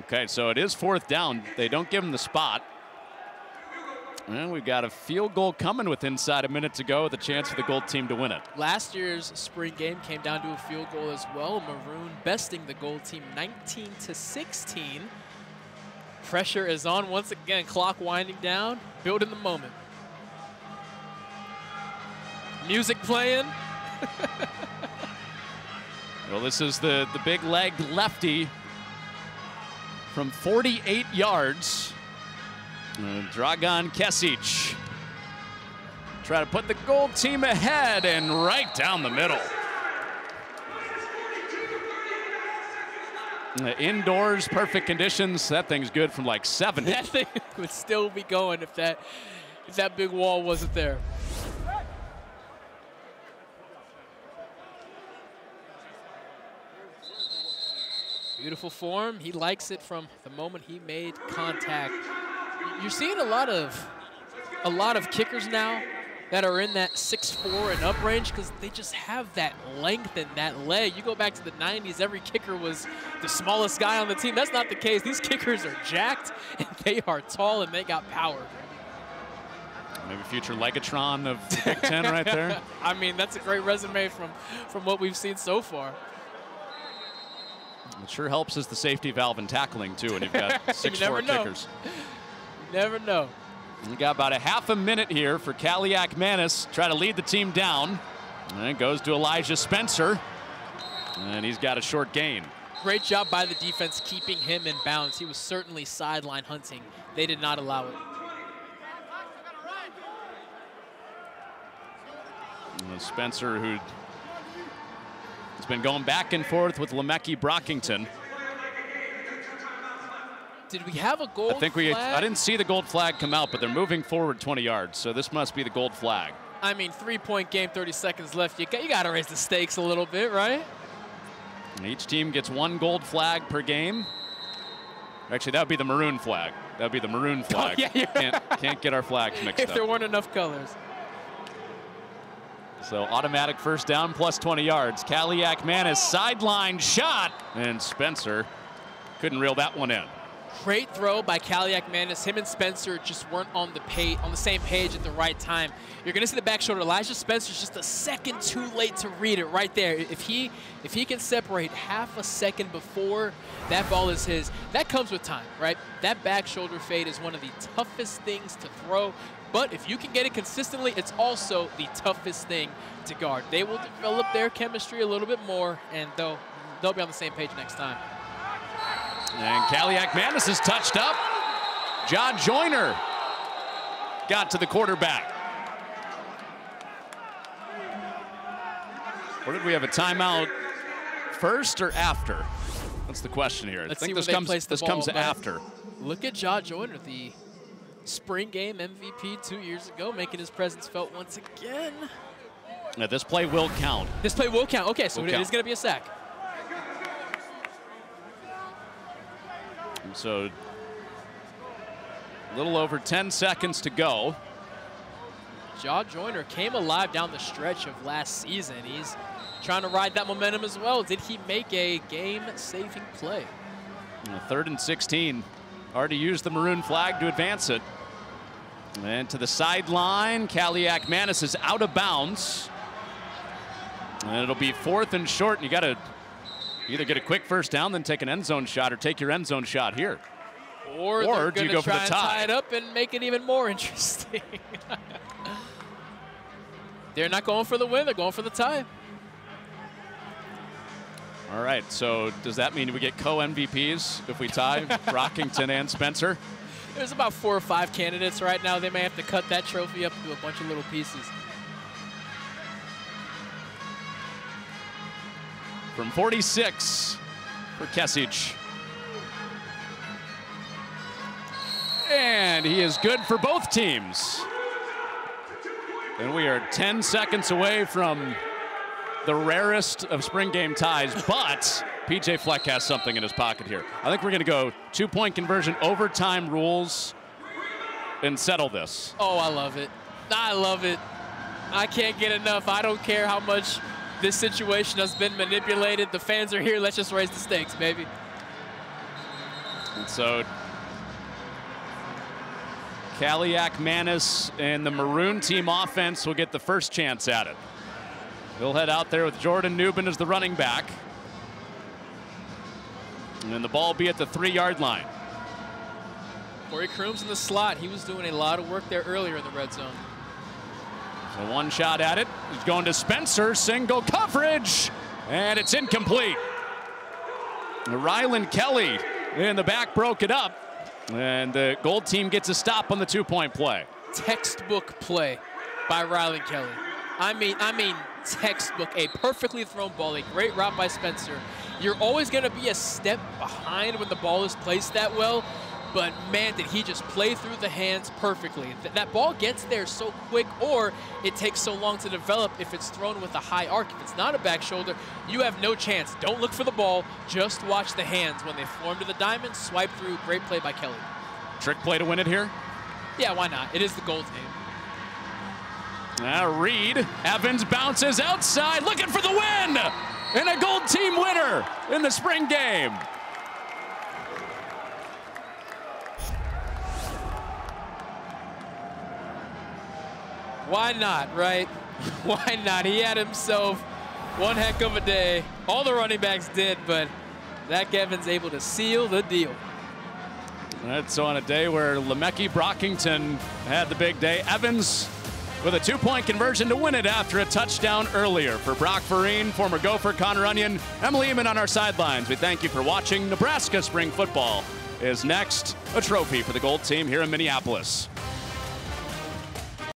Okay, so it is fourth down. They don't give him the spot. And we've got a field goal coming with inside a minute to go with a chance for the gold team to win it. Last year's spring game came down to a field goal as well. Maroon besting the gold team 19 to 16. Pressure is on once again. Clock winding down. Building the moment. Music playing. Well, this is the, the big leg lefty from 48 yards. Dragan Kesic. Try to put the gold team ahead and right down the middle. Indoors, perfect conditions. That thing's good from like 70. That thing would still be going if that if that big wall wasn't there. Beautiful form. He likes it from the moment he made contact. You're seeing a lot of a lot of kickers now that are in that 6'4 and up range because they just have that length and that leg. You go back to the 90s, every kicker was the smallest guy on the team. That's not the case. These kickers are jacked and they are tall and they got power. Maybe future Legatron of the Big Ten right there. I mean, that's a great resume from, from what we've seen so far. It sure helps as the safety valve and tackling, too, when you've got You six never four know. kickers. Never know. We got about a half a minute here for Kaliakmanis. Try to lead the team down. And it goes to Elijah Spencer. And he's got a short gain. Great job by the defense keeping him in bounds. He was certainly sideline hunting. They did not allow it. Spencer, who has been going back and forth with Le'Meke Brockington. Did we have a gold I think we, flag? I didn't see the gold flag come out, but they're moving forward 20 yards, so this must be the gold flag. I mean, three-point game, 30 seconds left. You got, you got to raise the stakes a little bit, right? And each team gets one gold flag per game. Actually, that would be the maroon flag. That would be the maroon oh, flag. Oh, yeah, can't, can't get our flags mixed If up. If there weren't enough colors. So automatic first down plus 20 yards. Kaliakmanis sideline shot, and Spencer couldn't reel that one in. Great throw by Kaliakmanis. Him and Spencer just weren't on the page, on the same page at the right time. You're gonna see the back shoulder. Elijah Spencer's just a second too late to read it right there. If he if he can separate half a second before that ball is his, that comes with time, right? That back shoulder fade is one of the toughest things to throw. But if you can get it consistently, it's also the toughest thing to guard. They will develop their chemistry a little bit more, and they'll they'll be on the same page next time. And Kaliakmanis is touched up. Jah Joyner got to the quarterback. Or did we have a timeout first or after? That's the question here. Let's I think this comes this ball, but after. Look at Jah Joyner, the spring game MVP two years ago, making his presence felt once again. Now, this play will count. This play will count. Okay, so Will it count. is going to be a sack. And so a little over 10 seconds to go. Jah Joyner came alive down the stretch of last season. He's trying to ride that momentum as well. Did he make a game-saving play? Uh, Third and 16. Already used the maroon flag to advance it. And to the sideline, Kaliakmanis is out of bounds. And it'll be fourth and short, and you got to either get a quick first down, then take an end zone shot, or take your end zone shot here. Or, Or do you go for the tie? tie it up and make it even more interesting. they're not going for the win. They're going for the tie. All right, so does that mean we get co-MVPs if we tie Rockington and Spencer? There's about four or five candidates right now. They may have to cut that trophy up into a bunch of little pieces. From 46 for Kesic. And he is good for both teams. And we are 10 seconds away from the rarest of spring game ties, but PJ Fleck has something in his pocket here. I think we're going to go two point conversion, overtime rules, and settle this. Oh, I love it. I love it. I can't get enough. I don't care how much this situation has been manipulated. The fans are here. Let's just raise the stakes, baby. And so Kaliakmanis, and the Maroon team offense will get the first chance at it. He'll head out there with Jordan Nubin as the running back. And then the ball will be at the three-yard line. Corey Crooms in the slot. He was doing a lot of work there earlier in the red zone. So one shot at it. He's going to Spencer. Single coverage. And it's incomplete. Rylan Kelly in the back broke it up. And the gold team gets a stop on the two-point play. Textbook play by Rylan Kelly. I mean, I mean textbook, a perfectly thrown ball, a great route by Spencer. You're always going to be a step behind when the ball is placed that well, but man, did he just play through the hands perfectly. Th that ball gets there so quick, or it takes so long to develop if it's thrown with a high arc. If it's not a back shoulder, you have no chance. Don't look for the ball, just watch the hands. When they form to the diamond, swipe through, great play by Kelly. Trick play to win it here? Yeah, why not? It is the gold team. Now ah, Reed, Evans bounces outside, looking for the win! And a gold team winner in the spring game. Why not, right? Why not? He had himself one heck of a day. All the running backs did, but Zach Evans able to seal the deal. That's on a day where Le'Meke Brockington had the big day. Evans with a two-point conversion to win it after a touchdown earlier. For Brock Vereen, former Gopher Connor Onion, Emily Ehman on our sidelines. We thank you for watching. Nebraska Spring Football is next. A trophy for the gold team here in Minneapolis.